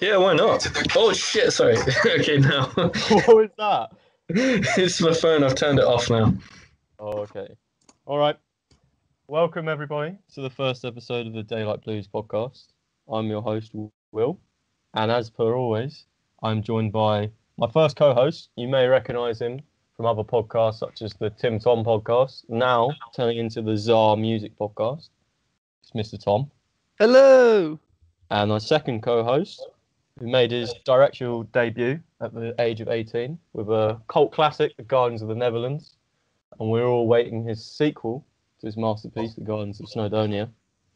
Yeah, why not? Oh shit! Sorry. okay, now what was that? it's my phone. I've turned it off now. Oh, okay. All right. Welcome everybody to the first episode of the Daylight Blues podcast. I'm your host Will, and as per always, I'm joined by my first co-host. You may recognise him from other podcasts such as the Tim Tom podcast. Now turning into the Czar Music podcast. It's Mr. Tom, Hello. and my second co-host, who made his directorial debut at the age of 18 with a cult classic, The Gardens of the Netherlands, and we're all waiting his sequel to his masterpiece, The Gardens of Snowdonia.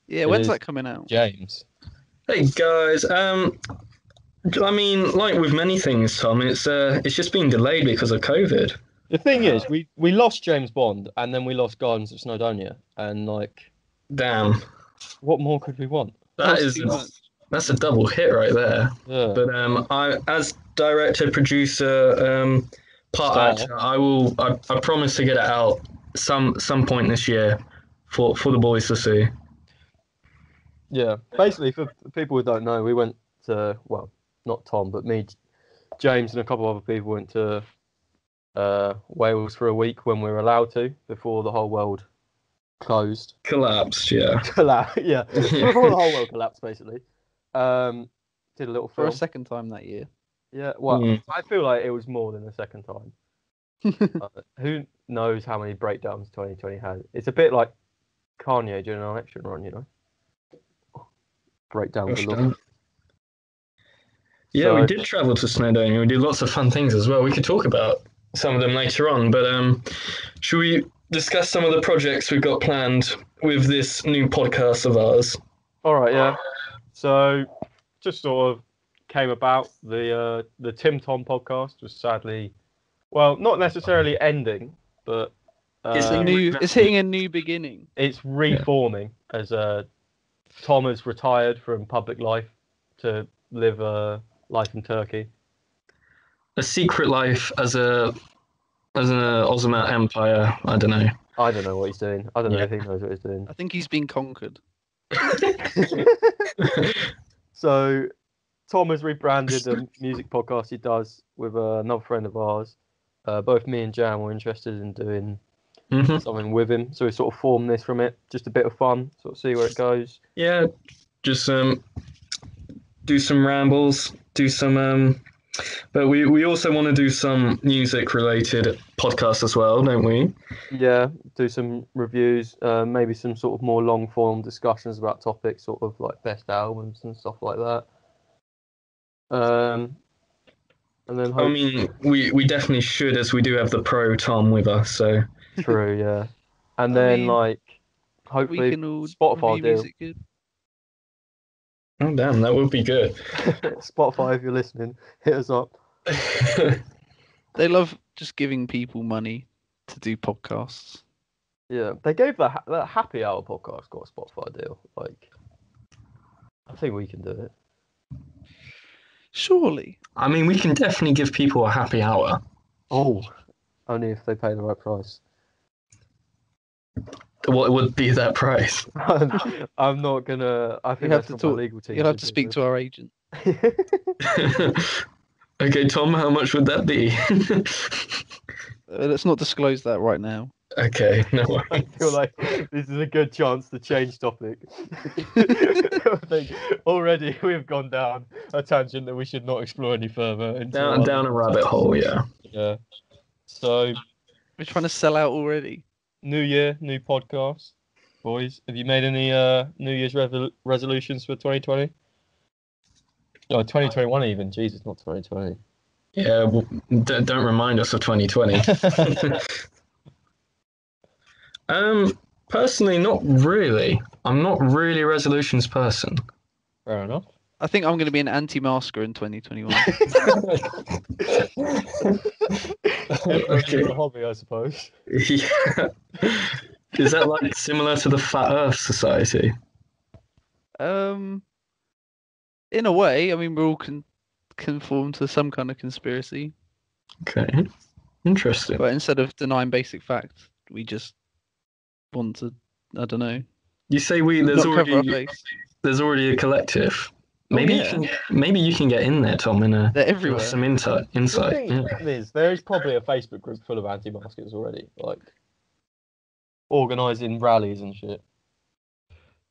Yeah, It when's that coming out? James. Hey guys. Um, I mean, like with many things, Tom, it's uh, it's just been delayed because of COVID. The thing is, we, we lost James Bond and then we lost Gardens of Snowdonia, and like, Damn, what more could we want? That's is too much. That's a double hit right there. Yeah. But um, I as director, producer, um, part Star. actor, I will. I, I promise to get it out some some point this year for for the boys to see. Yeah, basically, for people who don't know, we went to well, not Tom, but me, James, and a couple of other people went to uh, Wales for a week when we were allowed to before the whole world closed. Collapsed, yeah. Collapse, yeah, before the whole world collapsed, basically. Um, did a little For a second time that year. Yeah, well, Mm. I feel like it was more than the second time. Uh, who knows how many breakdowns 2020 had? It's a bit like Kanye during an election run, you know. Breakdown Gosh, galore. Yeah, we did travel to Snowdonia. We did lots of fun things as well. We could talk about some of them later on, but um, should we discuss some of the projects we've got planned with this new podcast of ours? All right, yeah. So, just sort of came about the uh, the Tim Tom podcast was sadly, well, not necessarily ending, but uh, It's a new, it's hitting a new beginning. it's reforming as uh, Tom has retired from public life to live a life in Turkey. A secret life as a as an Osman Empire. I don't know. I don't know what he's doing. I don't know Yeah. if he knows what he's doing. I think he's been conquered. So, Tom has rebranded the music podcast he does with uh, another friend of ours. Uh, both me and Jan were interested in doing Mhm. something with him, so we sort of formed this from it. Just a bit of fun, sort of see where it goes. Yeah, just um, do some rambles, do some um, but we we also want to do some music related podcasts as well, don't we? Yeah, do some reviews, uh, maybe some sort of more long form discussions about topics, sort of like best albums and stuff like that. Um, and then I hope mean, we we definitely should, as we do have the pro Tom with us. So true, yeah. And I then mean, like We hopefully can all Spotify review deal. Music good. oh damn, that would be good. Spotify, if you're listening, hit us up. They love just giving people money to do podcasts. Yeah, they gave the ha- that Happy Hour podcast got a Spotify deal. Like, I think we can do it. Surely. I mean, we can definitely give people a happy hour. Oh, only if they pay the right price. What would be that price? I'm not gonna. I think you have that's to talk- legal team. You'll have to speak to our agent. okay, Tom, how much would that be? Uh, let's not disclose that right now. okay, no I feel like this is a good chance to change topic. I think already we've gone down a tangent that we should not explore any further. into Down down a rabbit hole, yeah. Yeah. So, We're trying to sell out already. New year, new podcast. Boys, have you made any uh, New Year's revol- resolutions for 2020? No, 2021 even. Jesus, not 2020. Yeah, well, d- don't remind us of 2020. um, personally, not really. I'm not really a resolutions person. Fair enough. I think I'm going to be an anti-masker in 2021. Everyone's a hobby, I suppose. yeah. Is that like similar to the Flat Earth Society? um, in a way, I mean, we're all con- conform to some kind of conspiracy, Okay, interesting. but instead of denying basic facts, we just want to, I don't know, You say we? There's not cover our already there's already a collective. Maybe yeah. you can maybe you can get in there, Tom, in a They're everywhere. some insight. The Insight. thing Yeah. is, there is probably a Facebook group full of anti-maskers already, like organising rallies and shit.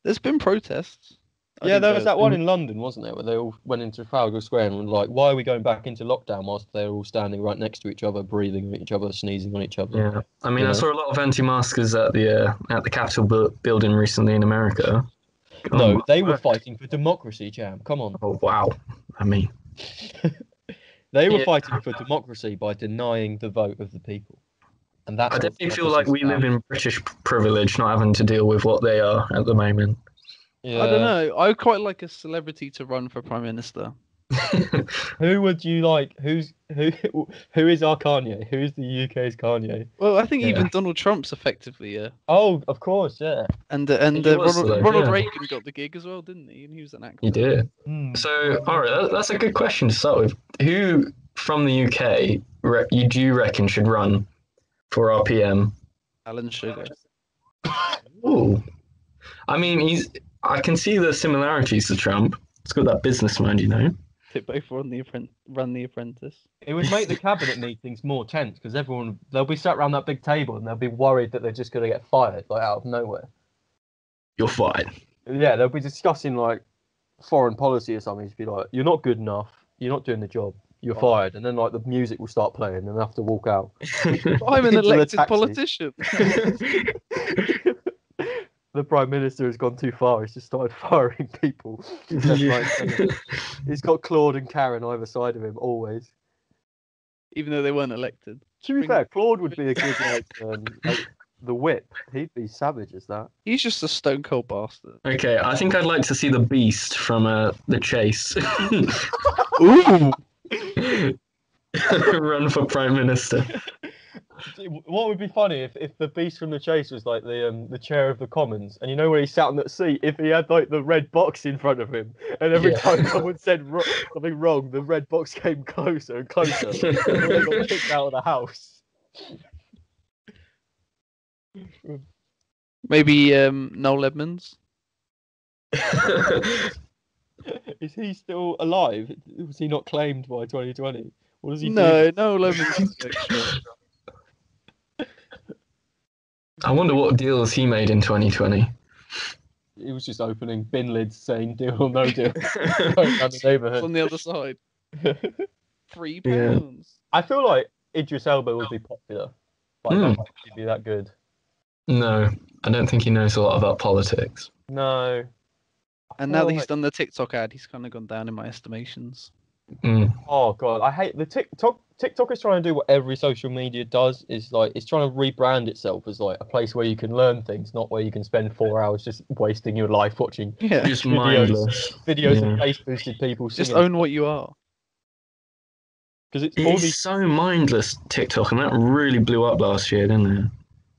There's been protests. I yeah, there was that one in London, wasn't there, where they all went into Trafalgar Square and were like, "Why are we going back into lockdown?" Whilst they're all standing right next to each other, breathing on each other, sneezing on each other. Yeah, I mean, Yeah. I saw a lot of anti-maskers at the uh, at the Capitol bu- building recently in America. No, they were fighting for democracy, Jam. Come on. Oh wow! I mean, They were Yeah. fighting for democracy by denying the vote of the people. And that's I definitely feel like we democracy's live in British privilege, not having to deal with what they are at the moment. about. I don't know. I would quite like a celebrity to run for prime minister. Who would you like? Who's who? Who is our Kanye? Who is the UK's Kanye? Well, I think Yeah. even Donald Trump's effectively, yeah. Oh, of course, yeah. And uh, and uh, was, Ronald, though, Ronald yeah. Reagan got the gig as well, didn't he? And he was an actor. you did. Hmm. So, all right, that, that's a good question to start with. Who from the UK re- you do you reckon should run for RPM? Alan Sugar. Ooh, I mean, he's. I can see the similarities to Trump. It's got that business mind, you know. They both run the. Run the apprentice. It would make the cabinet meetings more tense because everyone they'll be sat around that big table and they'll be worried that they're just going to get fired like out of nowhere. You're fired. Yeah, they'll be discussing like foreign policy or something. Just be like, "You're not good enough. You're not doing the job. You're fired." And then like the music will start playing and they have to walk out. I'm an elected politician. The prime minister has gone too far. He's just started firing people. Left, right, and centre. He's got Claude and Karren either side of him always. even though they weren't elected. To be fair, Claude would be a good like, um, like the whip. He'd be savage as that. He's just a stone cold bastard. Okay, I think I'd like to see the Beast from uh, the Chase Ooh. run for prime minister. What would be funny if, if the beast from the chase was like the um, the chair of the commons, and you know where he sat on that seat, if he had like the red box in front of him, and every Yeah. time someone said ro- something wrong, the red box came closer and closer, and they got kicked out of the house. Maybe um, Noel Edmonds. Is he still alive? Was he not claimed by 2020? What does he do? No, Noel Edmonds. is extra. I wonder what deals he made in 2020. He was just opening bin lids saying deal or no deal. Going the neighbourhood. on the other side. Three Yeah. pounds. I feel like Idris Elba would be popular, but I Hmm. don't think he'd be that good. No, I don't think he knows a lot about politics. No. I And now feel that he's like- done the TikTok ad, he's kind of gone down in my estimations. Mm. Oh god, I hate the TikTok. TikTok is trying to do what every social media does. Is like it's trying to rebrand itself as like a place where you can learn things, not where you can spend four hours just wasting your life watching Yeah, Just Videos. mindless. videos Yeah. of face boosted people. just own what you are. because it's all these. so mindless, TikTok, and that really blew up last year, didn't it?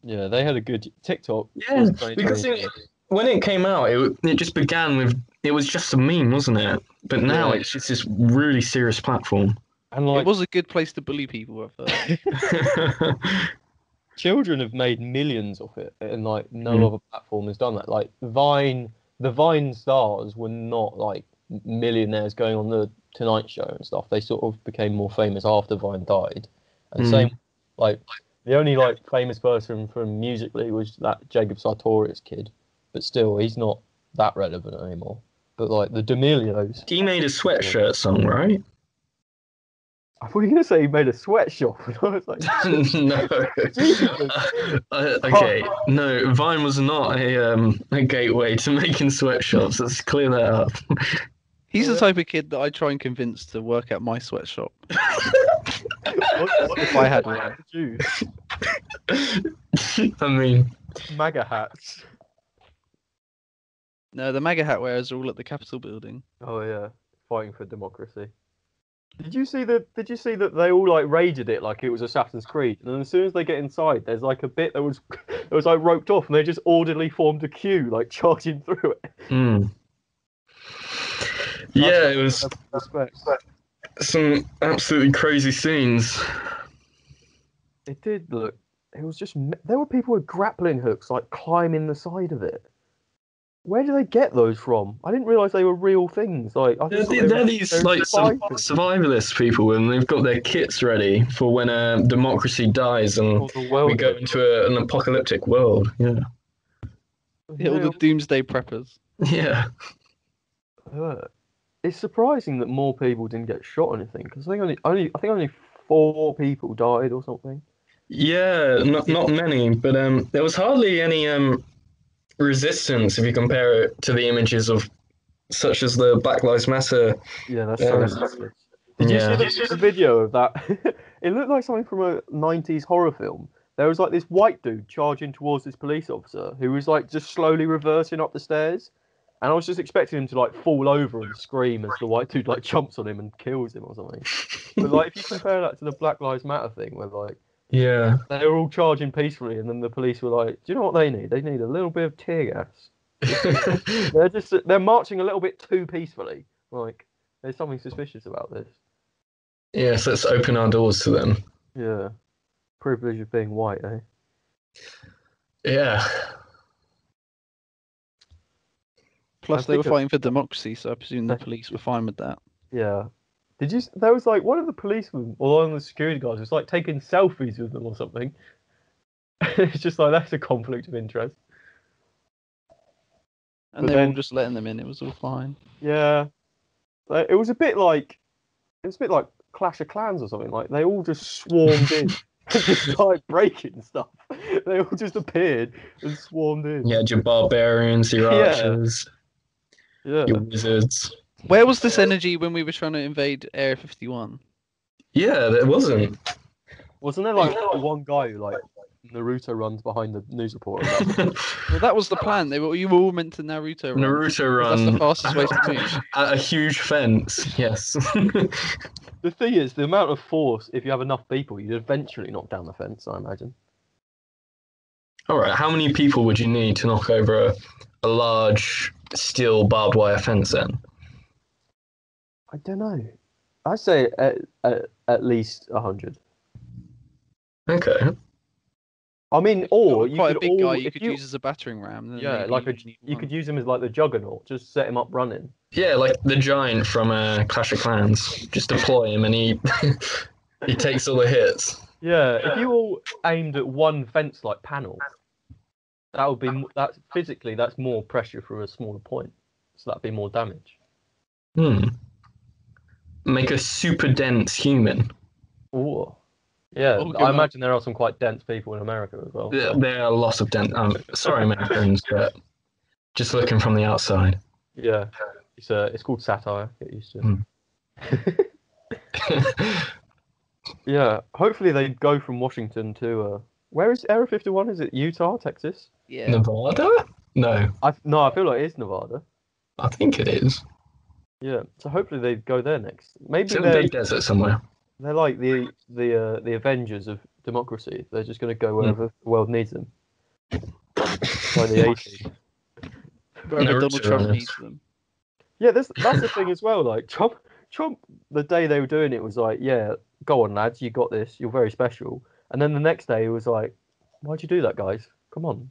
Yeah, they had a good TikTok. Yeah, was because it, when it came out, it, it just began with it was just a meme, wasn't it? But now Yeah. it's just this really serious platform. And like it was a good place to bully people at first. children have made millions of it, and like no Mm. other platform has done that. Like Vine, the Vine stars were not like millionaires going on the Tonight Show and stuff. They sort of became more famous after Vine died, and Mm. same like the only like famous person from Musical.ly was that Jacob Sartorius kid, but still he's not that relevant anymore. But like the D'Amelios, he made a sweatshirt song, right? I thought you were gonna say he made a sweatshop, and I was like, no. Uh, okay, no. Vine was not a um a gateway to making sweatshops. Let's clear that up. He's the type of kid that I try and convince to work at my sweatshop. what, what If I had one. I mean, MAGA hats. No, the MAGA hat wearers are all at the Capitol building. Oh yeah, fighting for democracy. Did you see the? Did you see that they all like raided it like it was a Assassin's Creed? And then as soon as they get inside, there's like a bit that was that was like roped off, and they just orderly formed a queue, like charging through it. mm. yeah, it was some absolutely crazy scenes. It did look. It was just. There were people with grappling hooks like climbing the side of it. Where do they get those from? I didn't realize they were real things. Like I They're, just thought the- they they're these like survivors. survivalist people, and they've got their kits ready for when uh, democracy dies and Or the world we go into a, an apocalyptic world. Yeah, Yeah, all the doomsday preppers. yeah. Yeah. It's surprising that more people didn't get shot or anything because I think only, only I think only four people died or something. Yeah, not not many, but um, there was hardly any um resistance if you compare it to the images of such as the Black Lives Matter. Yeah, that's um, Yeah. so. Did Yeah. you see the, the video of that? it looked like something from a '90s horror film. There was like this white dude charging towards this police officer who was like just slowly reversing up the stairs, and I was just expecting him to like fall over and scream as the white dude like jumps on him and kills him or something. But like if you compare that to the Black Lives Matter thing, where like Yeah, they were all charging peacefully, and then the police were like, "Do you know what they need? They need a little bit of tear gas." They're just they're marching a little bit too peacefully. Like there's something suspicious about this. yes. Let's open our doors to them. Yeah, privilege of being white, eh? Yeah, Plus, I they were think it- fighting for democracy, so I presume the police were fine with that. Yeah. Did you? There was like one of the policemen or one of the security guards was like taking selfies with them or something. it's just like that's a conflict of interest. And But they were then- just letting them in. It was all fine. Yeah, it was a bit like it was a bit like Clash of Clans or something. Like they all just swarmed in, and just started breaking stuff. They all just appeared and swarmed in. Yeah, your barbarians, your Yeah. archers, Yeah. your wizards. Where was this energy when we were trying to invade Area 51? Yeah, it wasn't. Wasn't there like one guy who like Naruto runs behind the news reporter? Well, that was the plan. They were you were all meant to Naruto run. Naruto run. That's the fastest way to move. at a huge fence. Yes. the thing is, the amount of force, if you have enough people, you'd eventually knock down the fence. I imagine. All right. How many people would you need to knock over a, a large steel barbed wire fence? Then. I don't know. I'd say at, at, at least a hundred. Okay. I mean, or you quite could a big all, guy you if could you, use as a battering ram. then yeah, maybe like a, you you could use him as like the juggernaut. Just set him up running. Yeah, like the giant from uh, Clash of Clans. Just deploy him, and he he takes all the hits. Yeah, if you all aimed at one fence like panel, that would be m- that's physically that's more pressure for a smaller point, so that'd be more damage. Hmm. Make a super dense human. Ooh. Yeah, Oh, I imagine there are some quite dense people in America as well. There there are lots of dense. Um, sorry, Americans, but just looking from the outside. Yeah, it's uh, it's called satire. Get used to it. Hmm. Yeah, hopefully they go from Washington to uh, where is Area 51? Is it Utah, Texas? Yeah. Nevada? No, I no, I feel like it's Nevada. I think it is. Yeah, so hopefully they go there next. Maybe It's in they're, big desert somewhere. they're like the the uh, the Avengers of democracy. They're just going to Hmm. go wherever the world needs them. Like the 80s. Wherever Donald Naruto Trump needs them. Yeah, that's that's the thing as well. Like Trump, Trump, the day they were doing it was like, yeah, go on, lads, you got this. You're very special. And then the next day he was like, why'd you do that, guys? Come on.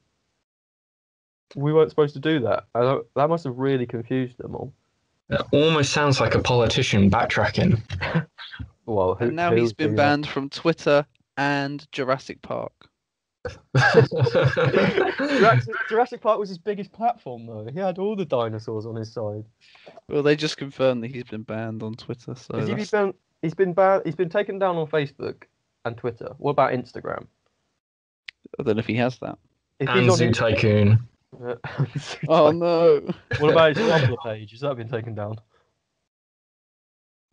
We weren't supposed to do that. I that must have really confused them all. It almost sounds like a politician backtracking. Well, who, And now who he's would been do that? banned from Twitter and Jurassic Park. Jurassic, Jurassic Park was his biggest platform, though. He had all the dinosaurs on his side. Well, they just confirmed that he's been banned on Twitter. So he that's- been, he's been banned. He's been taken down on Facebook and Twitter. What about Instagram? I don't know if he has that. If and Zoo Inst- Tycoon. Uh, Oh no! What about his Tumblr page? Has that been taken down?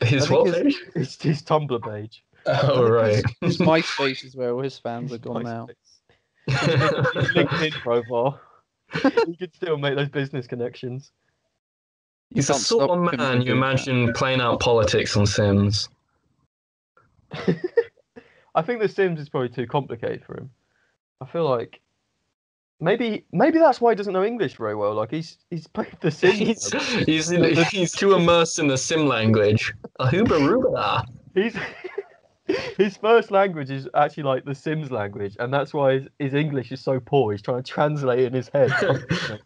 His I what his- page? It's his Tumblr page. Oh, right. His MySpace is where all his fans are gone now. His LinkedIn profile. you could still make those business connections. He's the sort of man you doing that. imagine playing out politics on Sims. I think The Sims is probably too complicated for him. I feel like maybe maybe that's why he doesn't know English very well. Like he's he's played The Sims. He's, he's, in- he's too immersed in the sim language. Ahuba ruba. He's his first language is actually like the Sims language, and that's why his, his English is so poor. He's trying to translate in his head.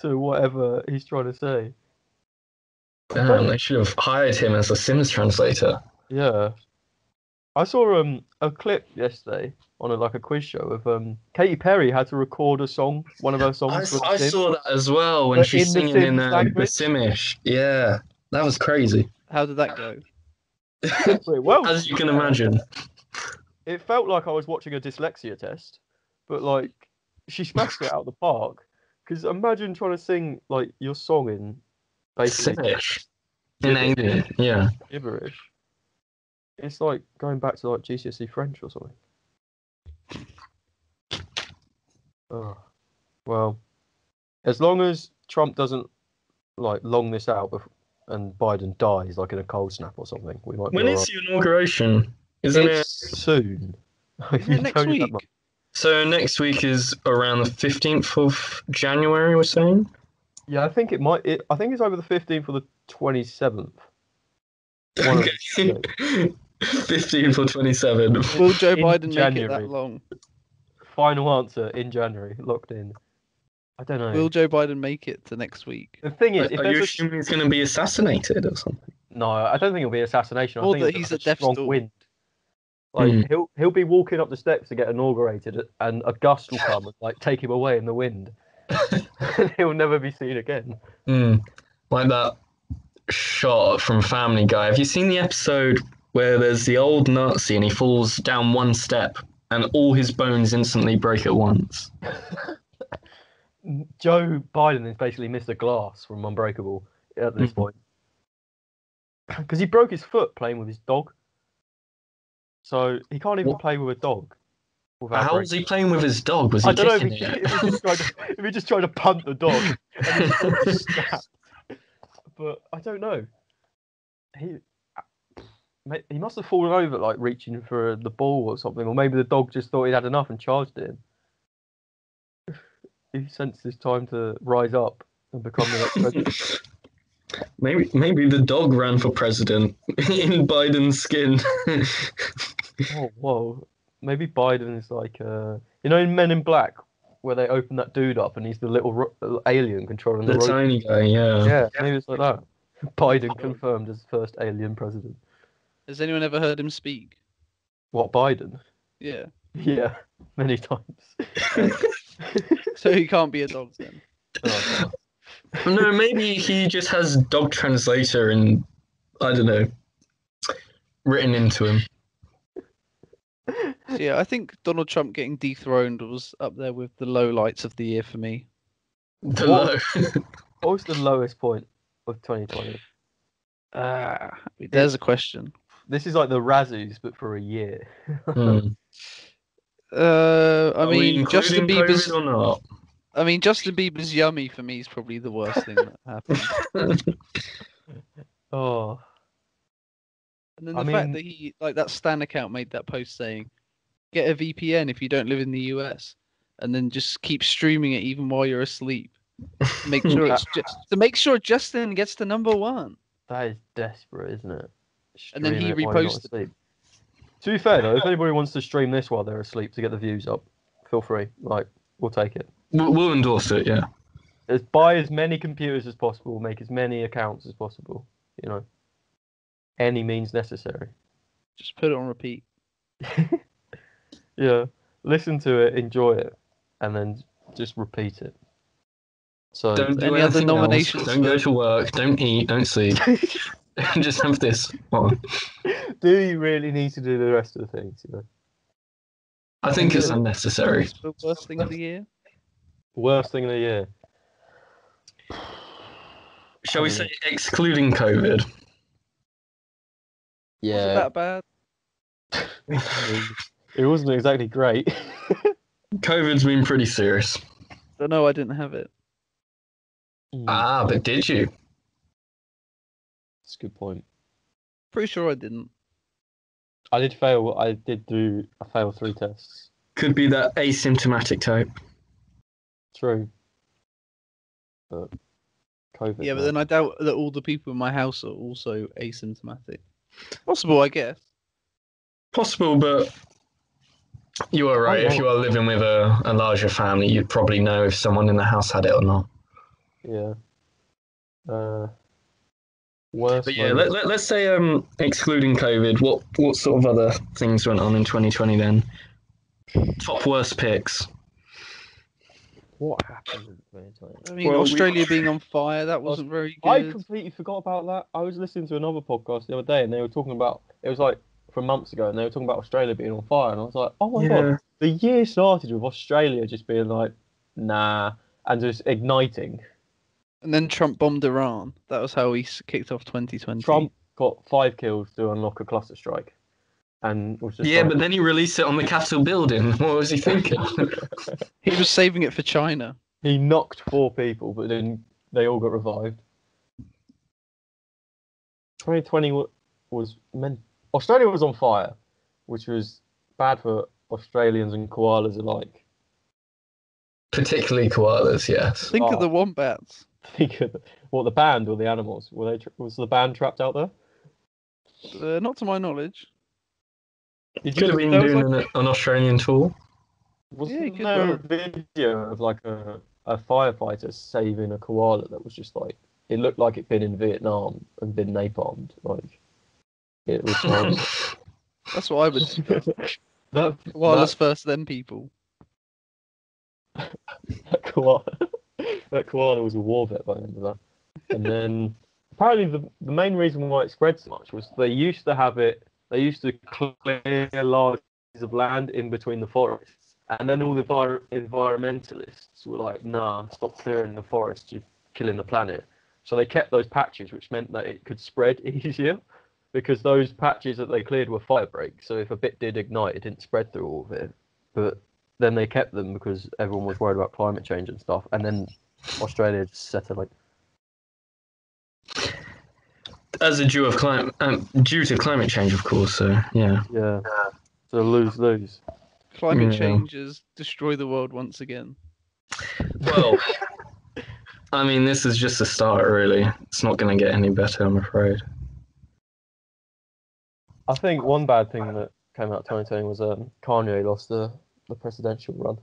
to whatever he's trying to say. Damn, they should have hired him as a Sims translator. Yeah. I saw um a clip yesterday on a, like a quiz show of um Katy Perry had to record a song, one of her songs. I, I saw that as well when But she's in the singing in Sims uh, the? Simlish. Yeah, that was crazy. How did that go? Well, As you can imagine. it felt like I was watching a dyslexia test, but like she smashed it out of the park. Because imagine trying to sing like your song in basically Simlish. In English, yeah. gibberish. It's like going back to like GCSE French or something. Oh, well, as long as Trump doesn't like long this out bef- and Biden dies like in a cold snap or something, we might. be When is alright. your inauguration? Isn't it? It's soon? I Is can it next tell you that week? So next week is around the 15th of January, we're saying? Yeah, I think it might. It, I think it's over the fifteenth or the twenty seventh. Okay. 15th or 27th. Will Joe In Biden make it that long? Final answer in January, locked in. I don't know. Will Joe Biden make it to next week? the thing is, if are you a assuming he's going to be assassinated or something? No, I don't think it'll be assassination. I Or think that he's just a death strong stall. wind. Like Hmm. he'll he'll be walking up the steps to get inaugurated, and a gust will come and like take him away in the wind. he'll never be seen again. Hmm. Like that shot from Family Guy. Have you seen the episode where there's the old Nazi and he falls down one step and all his bones instantly break at once? Joe Biden is basically Mr. Glass from Unbreakable at this Mhm. point, because he broke his foot playing with his dog. So he can't even What? play with a dog. How was he playing with his dog? Was he I don't know if he, it? if, he just tried to, if he just tried to punt the dog and his dog just snapped. But I don't know. He he must have fallen over like reaching for the ball or something, or maybe the dog just thought he'd had enough and charged him. He sensed his time to rise up and become the next president. Maybe maybe the dog ran for president in Biden's skin. Oh whoa! Maybe Biden is like uh, you know in Men in Black where they open that dude up and he's the little ro- uh, alien controlling the, the tiny guy, yeah. Yeah, maybe it's like that. Biden confirmed as first alien president. Has anyone ever heard him speak? What Biden? Yeah. Yeah, many times. So he can't be a dog then. Oh, No, maybe he just has dog translator and I don't know written into him. So, yeah, I think Donald Trump getting dethroned was up there with the low lights of the year for me. The What? low. what was the lowest point of 2020? Ah, there's a question. This is like the Razzies, but for a year. Hmm. Uh, I Are mean, Justin Bieber's. COVID or not? I mean, Justin Bieber's yummy for me is probably the worst thing that happened. Oh, And then I the fact mean- that he, like, that Stan account made that post saying, "Get a VPN if you don't live in the US," and then just keep streaming it even while you're asleep. Make sure it's just to make sure Justin gets to number one. that is desperate, isn't it? And then he Stream it while you're not reposted- To be fair though, if anybody wants to stream this while they're asleep to get the views up, feel free. Like, we'll take it. We'll, we'll endorse it, yeah. As buy as many computers as possible, make as many accounts as possible. You know, any means necessary. Just put it on repeat. yeah, listen to it, enjoy it, and then just repeat it. So Don't do Any other anything else. nominations Don't go to work. Don't eat. Don't sleep. Just have this. on. do you really need to do the rest of the things? You know, I think it's unnecessary. The worst thing of the year. worst thing of the year. Shall we say excluding COVID? Was Yeah, it that bad? it wasn't exactly great. COVID's been pretty serious. Don't know. I didn't have it. Ah, but did you? That's a good point. Pretty sure I didn't. I did fail. I did do. I failed three tests. Could be that asymptomatic type. True. But COVID. Yeah, but then I doubt that all the people in my house are also asymptomatic. Possible, I guess. Possible, but you are right. If you are living with a, a larger family, you'd probably know if someone in the house had it or not. Yeah. Uh, worst. But yeah, let, let, let's say um excluding COVID, what what sort of other things went on in 2020 then? Top worst picks. what happened in 2020? I mean, Well, we- Australia being on fire, that wasn't very good. I completely forgot about that. I was listening to another podcast the other day, and they were talking about it was like from months ago, and they were talking about Australia being on fire, and I was like, oh my god, the year started with Australia just being like, nah, and just igniting. And then Trump bombed Iran. That was how he kicked off 2020. Trump got five kills to unlock a cluster strike, and was just Yeah, like, but then he released it on the Capitol building. What was he thinking? He was saving it for China. he knocked four people, but then they all got revived. 2020 was meant. Australia was on fire, which was bad for Australians and koalas alike. Particularly koalas, yes. Think Oh. of ah. the wombats. Think of the- what the band or the animals were they? Tra- was the band trapped out there? Uh, not to my knowledge. Did Could have been doing like, an, an Australian tour. Wasn't could there a video of like a, a firefighter saving a koala that was just like it looked like it'd been in Vietnam and been napalmed. Like it was horrible. That's what I would. that, Wireless first, then people. that koala, that koala was a war vet by the end of that. And then apparently the the main reason why it spread so much was they used to have it. They used to clear large pieces of land in between the forests, and then all the envir- environmentalists were like, "Nah, stop clearing the forest. You're killing the planet." So they kept those patches, which meant that it could spread easier. Because those patches that they cleared were fire breaks, so if a bit did ignite, it didn't spread through all of it. But then they kept them because everyone was worried about climate change and stuff. And then Australia just set a like As a Jew of climate, um, due to climate change, of course. So yeah. yeah, so lose lose. Climate Yeah. changes destroy the world once again. Well, I mean, this is just a start, really. It's not going to get any better, I'm afraid. I think one bad thing that came out of 2020 was um, Kanye lost the, the presidential run.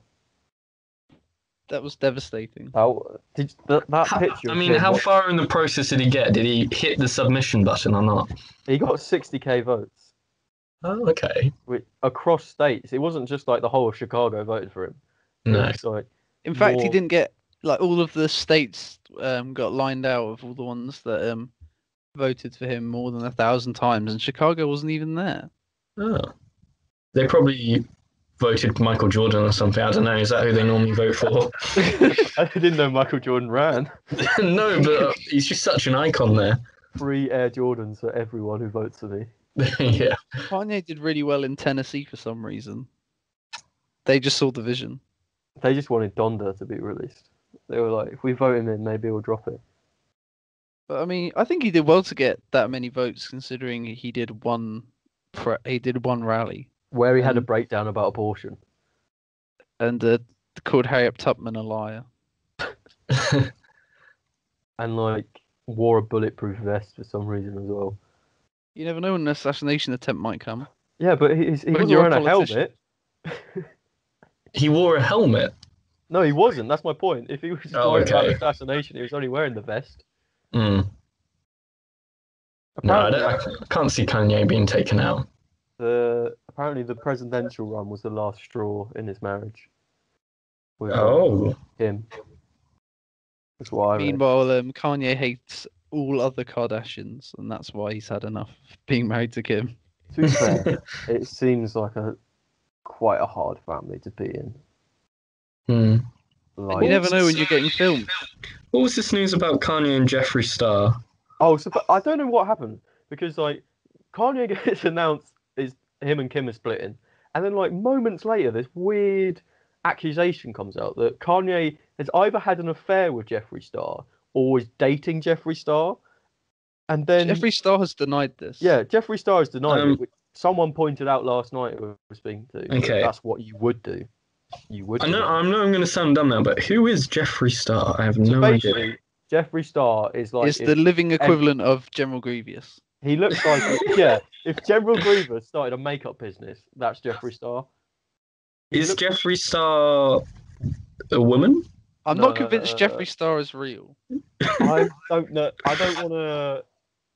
That was devastating. How did that, that How- picture? I mean, how what- far in the process did he get? Did he hit the submission button or not? He got 60k votes Oh, okay. which, across states. It wasn't just like the whole of Chicago voted for him. No. was like In fact, he didn't get like all of the states um, got lined out of all the ones that um, voted for him more than a thousand times, and Chicago wasn't even there. Oh. They probably voted Michael Jordan or something. I don't know. Is that who they normally vote for? I didn't know Michael Jordan ran. no, but uh, he's just such an icon there. Free Air Jordans for everyone who votes for me. yeah. Kanye did really well in Tennessee for some reason. They just saw the vision. They just wanted Donda to be released. They were like, if we vote him in, maybe we'll drop it. But I mean, I think he did well to get that many votes, considering he did one. Pre- he did one rally, Where he had a breakdown about abortion. and uh, called Harriet Tubman a liar. and like wore a bulletproof vest for some reason as well. You never know when an assassination attempt might come. Yeah, but he, he wasn't you're a a helmet. he wore a helmet. No, he wasn't. That's my point. If he was Oh, worried about okay. assassination, he was only wearing the vest. Mm. No, I, don't, I can't see Kanye being taken out. the apparently the presidential run was the last straw in his marriage. With um, Oh. him. That's what I. Meanwhile, um, Kanye hates all other Kardashians, and that's why he's had enough of being married to Kim. To be fair, it seems like a quite a hard family to be in. Hmm. Like, You never know when you're getting filmed. What was this news about Kanye and Jeffree Star? Oh, so but I don't know what happened because like Kanye gets announced is him and Kim are splitting, and then like moments later, this weird accusation comes out that Kanye has either had an affair with Jeffree Star or is dating Jeffree Star, and then Jeffree Star has denied this. yeah, Jeffree Star has denied Um, it. Which someone pointed out last night who I was speaking to. Okay. that's what you would do. You would. I do know that. I know I'm going to sound dumb now, but who is Jeffree Star? I have So no idea. basically, Jeffree Star is like it's if- the living equivalent of General Grievous. He looks like yeah. If General Grievous started a makeup business, that's Jeffree Star. He Is look- Jeffree Star a woman? I'm No, not convinced no, no, Jeffree Star is real. I don't know. I don't want to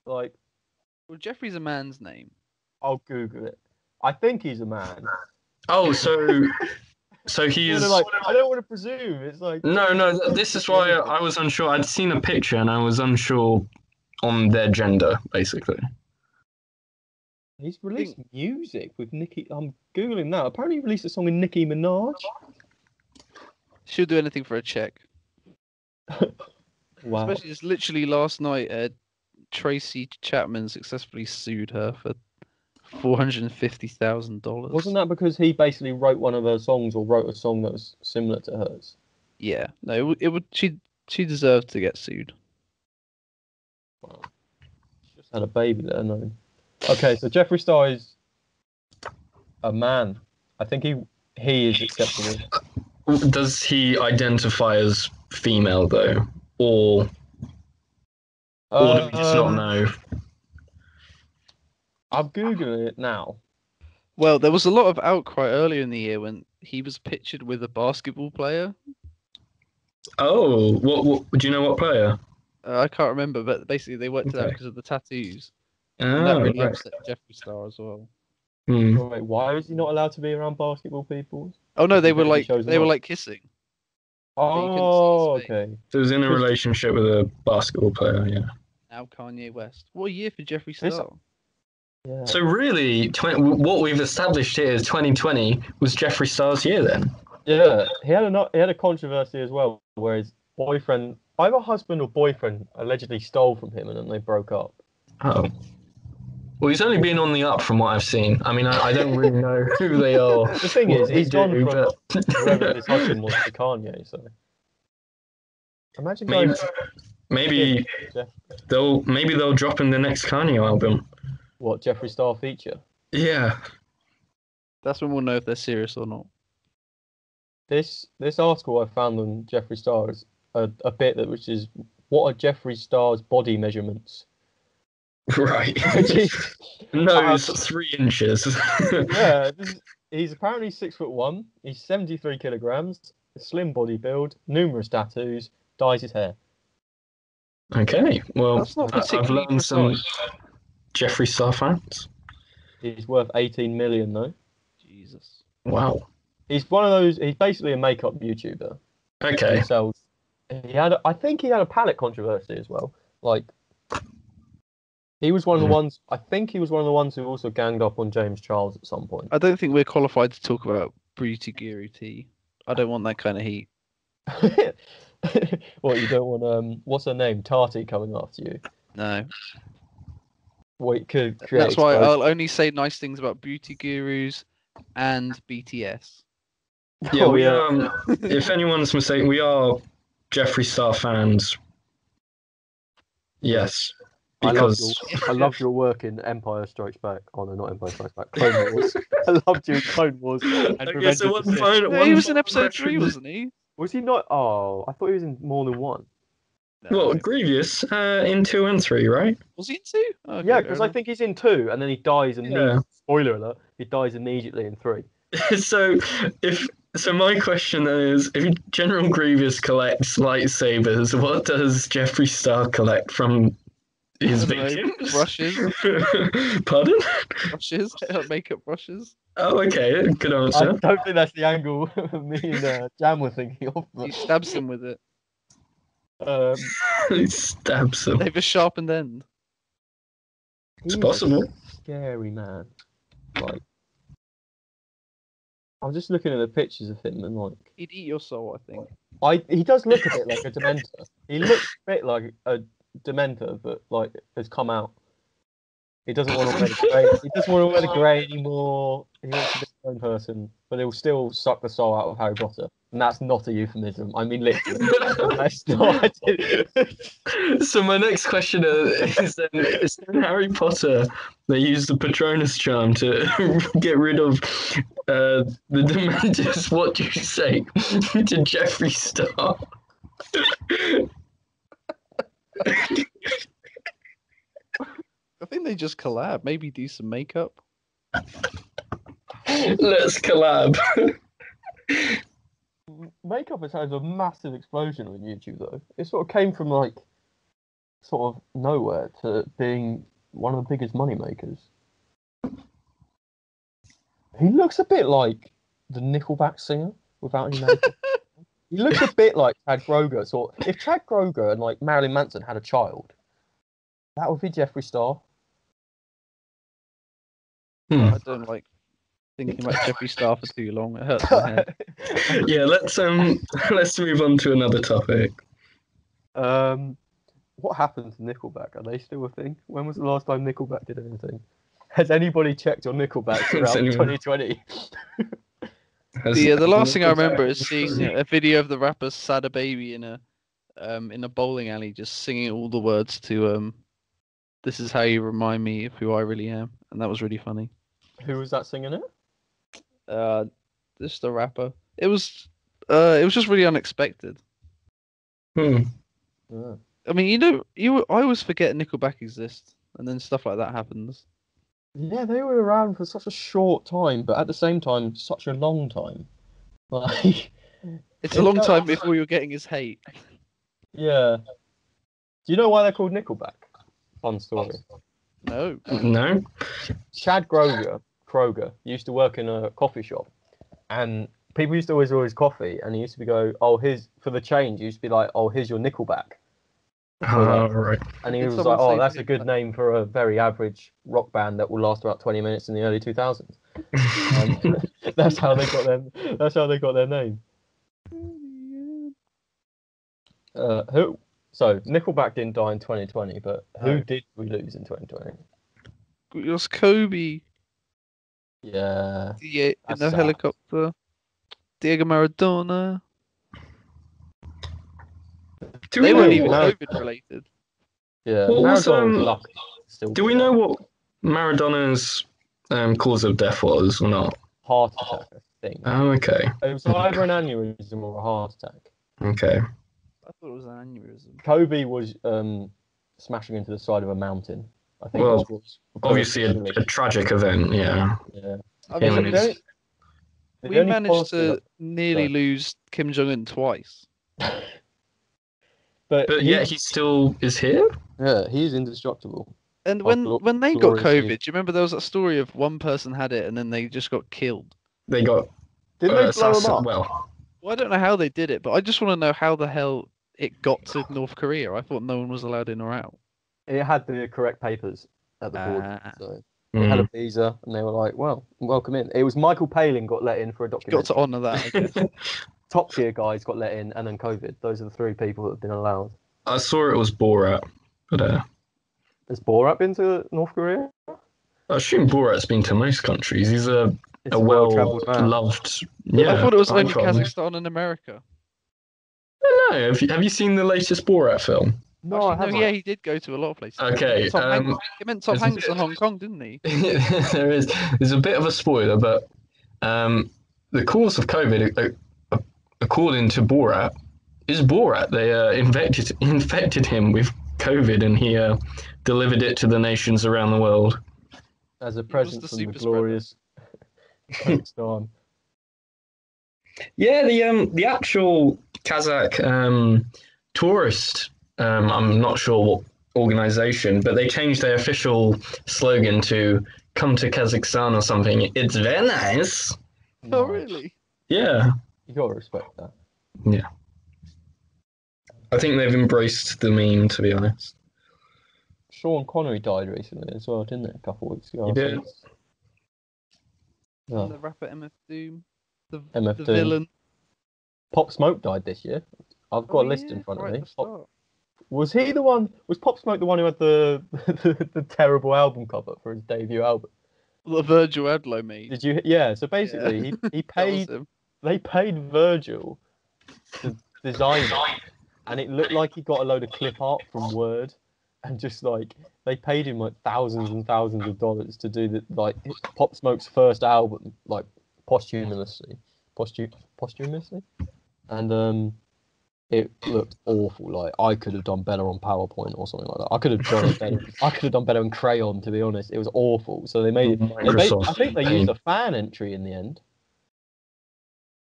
like. Well, Jeffrey's a man's name. I'll Google it. I think he's a man. Oh, so so You he's know, like I don't want to presume. It's like no, no. This is why I was unsure. I'd seen a picture and I was unsure on their gender, basically. He's released music with Nicki. I'm googling now. Apparently, he released a song with Nicki Minaj. She'll do anything for a check. Wow. Especially just literally last night, uh, Tracy Chapman successfully sued her for four hundred and fifty thousand dollars. Wasn't that because he basically wrote one of her songs or wrote a song that was similar to hers? Yeah, no, it would. It would she she deserved to get sued. Wow. Just had a baby there, no. Okay, so Jeffree Star is a man. I think he he is acceptable. Does he identify as female though, or or do we just not Um, know? I'm googling it now. Well, there was a lot of outcry earlier in the year when he was pictured with a basketball player. Oh, what, what? Do you know what player? Uh, I can't remember, but basically they worked it out Okay. because of the tattoos. And that Oh, really right. upset Jeffree Star as well. Hmm. Oh, Wait, why is he not allowed to be around basketball people? Oh no, they were like shows they them were off. like kissing. Oh, see his face. okay. So he was in a relationship with a basketball player, yeah. Now Kanye West. What a year for Jeffree This- Star. Yeah. So really, 20, what we've established here is 2020 was Jeffree Star's year then. Yeah, he had a no- he had a controversy as well, where his boyfriend, either husband or boyfriend, allegedly stole from him, and then they broke up. Oh. Well, he's only been on the up from what I've seen. I mean, I, I don't really know who they are. The thing is, he's gone do, from but- whoever his husband was to Kanye. So imagine Maybe, going. maybe Jeff- they'll maybe they'll drop in the next Kanye album. What Jeffree Star feature? Yeah. That's when we'll know if they're serious or not. This this article I found on Jeffree Star is a, a bit that which is what are Jeffree Star's body measurements? Right. Which is- Nose three inches. yeah, is- he's apparently six foot one. He's seventy three kilograms, a slim body build, numerous tattoos, dyes his hair. okay. Well, That's not I- I've learned some precise. Jeffree Star facts. He's worth eighteen million though. Jesus. Wow. He's one of those. He's basically a makeup YouTuber. Okay. He sells. He had. A, I think he had a palette controversy as well. Like. He was one of the Mhm. ones. I think he was one of the ones who also ganged up on James Charles at some point. I don't think we're qualified to talk about Beauty Guru tea. I don't want that kind of heat. what you don't want? Um, what's her name? Tati coming after you. No. Wait, could create. That's why exposure. I'll only say nice things about beauty gurus and BTS. Yeah, we um if anyone's mistaken, we are Jeffree Star fans. Yes. I love Because your, I loved your work in Empire Strikes Back. Oh no, not Empire Strikes Back. Clone Wars. I loved you in Clone Wars. And Okay, Revenge so of one the Sith. final- No, one he was in episode three, wasn't he? Was he not? Oh, I thought he was in more than one. well, Grievous uh, in two and three, right? Was he in two? Okay, yeah, because I think he's in two, and then he dies immediately. Yeah. Spoiler alert: he dies immediately in three. so if so, my question is: If General Grievous collects lightsabers, what does Jeffree Star collect from his I don't know, victims? brushes. Pardon? brushes, makeup brushes. Oh, okay. Good answer. I answer. don't think that's the angle me and uh, Jam were thinking of. He stabs him with it. um, he stabs him. They have a sharpened end. It's he's a possible. Scary man. Like, I'm just looking at the pictures of him, and like, He'd eat your soul, I think. I he does look a bit like a Dementor. He looks a bit like a Dementor, but like has come out. He doesn't want to wear the grey. He doesn't want to wear the grey anymore. He wants to be his own person, but he'll still suck the soul out of Harry Potter, and that's not a euphemism. I mean literally. that's not. I so my next question is, is then, is in Harry Potter they use the Patronus charm to get rid of uh, the Dementors. What do you say to Jeffree Star? I think they just collab. Maybe do some makeup. Let's collab. Makeup has had a massive explosion on YouTube though. It sort of came from like sort of nowhere to being one of the biggest money makers. He looks a bit like the Nickelback singer without any makeup. he looks a bit like Chad Kroeger. So if Chad Kroeger and like Marilyn Manson had a child, that would be Jeffree Star. Hmm. I don't like thinking about Jeffree Star for too long. It hurts my head. Yeah, let's um let's move on to another topic. Um, what happened to Nickelback? Are they still a thing? When was the last time Nickelback did anything? Has anybody checked on Nickelback Has throughout anyone- 2020? Has- The, uh, the last thing I remember is seeing a video of the rapper Sada Baby in a um in a bowling alley just singing all the words to um this is how you remind me of who I really am and that was really funny. Who was that singing it? Uh just a rapper. It was uh it was just really unexpected. Hmm. Yeah. I mean, you know, you I always forget Nickelback exists and then stuff like that happens. Yeah, they were around for such a short time, but at the same time, such a long time. Like, It's a long time before you're getting his hate. yeah. Do you know why they're called Nickelback? Fun story. No. No. Chad Kroeger, Kroeger used to work in a coffee shop, and people used to always order his coffee, and he used to be go, "Oh, here's for the change." He used to be like, "Oh, here's your Nickelback," Oh, right. and he Did was like, "Oh, that's a good Nickelback? name for a very average rock band that will last about 20 minutes in the early 2000s." Um, that's how they got their. That's how they got their name. Uh, who? So Nickelback didn't die in 2020, but who No. did we lose in 2020? It was Kobe Yeah, Die- in That's the sad. helicopter. Diego Maradona. Do They we weren't know even what, COVID related. yeah. What was, Maradona um, lucky. Still do we know what Maradona's um, cause of death was or not? heart attack? I think Oh, okay. it was either an aneurysm or a heart attack. Okay. I thought it was an aneurysm. Kobe was um, smashing into the side of a mountain. I think. Well, that's what's- Obviously, a, a tragic event. Yeah. yeah. I mean, and The his- only- we managed positive- to nearly Sorry. lose Kim Jong Un twice. but, But he- yet he still is here. yeah, he's indestructible. And Oh, when glo- when they got COVID, do you remember there was that story of one person had it and then they just got killed? They got Didn't uh, they blow him assassin- up? Well, Well, I don't know how they did it, but I just want to know how the hell it got to North Korea. I thought no one was allowed in or out. It had the correct papers at the border, Ah. so it had mm, a visa, and they were like, "Well, welcome in." It was Michael Palin got let in for a document. Got to honour that. Top tier guys got let in, and then COVID. Those are the three people that have been allowed. I saw it was Borat, but uh, Has Borat been to North Korea? I assume Borat's been to most countries. He's a, It's a well well travelled loved. Yeah, I thought it was only icon. Kazakhstan and America. I don't know. Have you, have you seen the latest Borat film? No, Actually, I haven't. yeah, he did go to a lot of places. Okay, Tom um, Hanks, he meant Tom a Hanks bit- in Hong Kong, didn't he? there is. There's a bit of a spoiler, but um, the cause of COVID, uh, uh, according to Borat, is Borat. They uh, infected infected him with COVID, and he uh, delivered it to the nations around the world. As a present the from the glorious Kazakhstan. Yeah, the um the actual Kazakh um tourist um I'm not sure what organization, but they changed their official slogan to "Come to Kazakhstan" or something. It's very nice. Oh, really? Yeah, You gotta respect that. Yeah. I think they've embraced the meme. To be honest, Sean Connery died recently as well, didn't it? A couple of weeks ago. He did. Oh, The rapper MF Doom, the, MF the Doom. villain. Pop Smoke died this year. I've got Oh, a list yeah, in front right of me. Pop- start. Was he the one? Was Pop Smoke the one who had the the, the terrible album cover for his debut album? The Virgil Abloh made. Did you? Yeah. So basically, he he paid. They paid Virgil to design it, and it looked like he got a load of clip art from Word, and just like they paid him like thousands and thousands of dollars to do the like Pop Smoke's first album, like posthumously, posthu- posthumously, and um, it looked awful. Like I could have done better on PowerPoint or something like that. I could have done it better. I could have done better on Crayon, to be honest. It was awful. So they made it. They made, I think they used a fan entry in the end.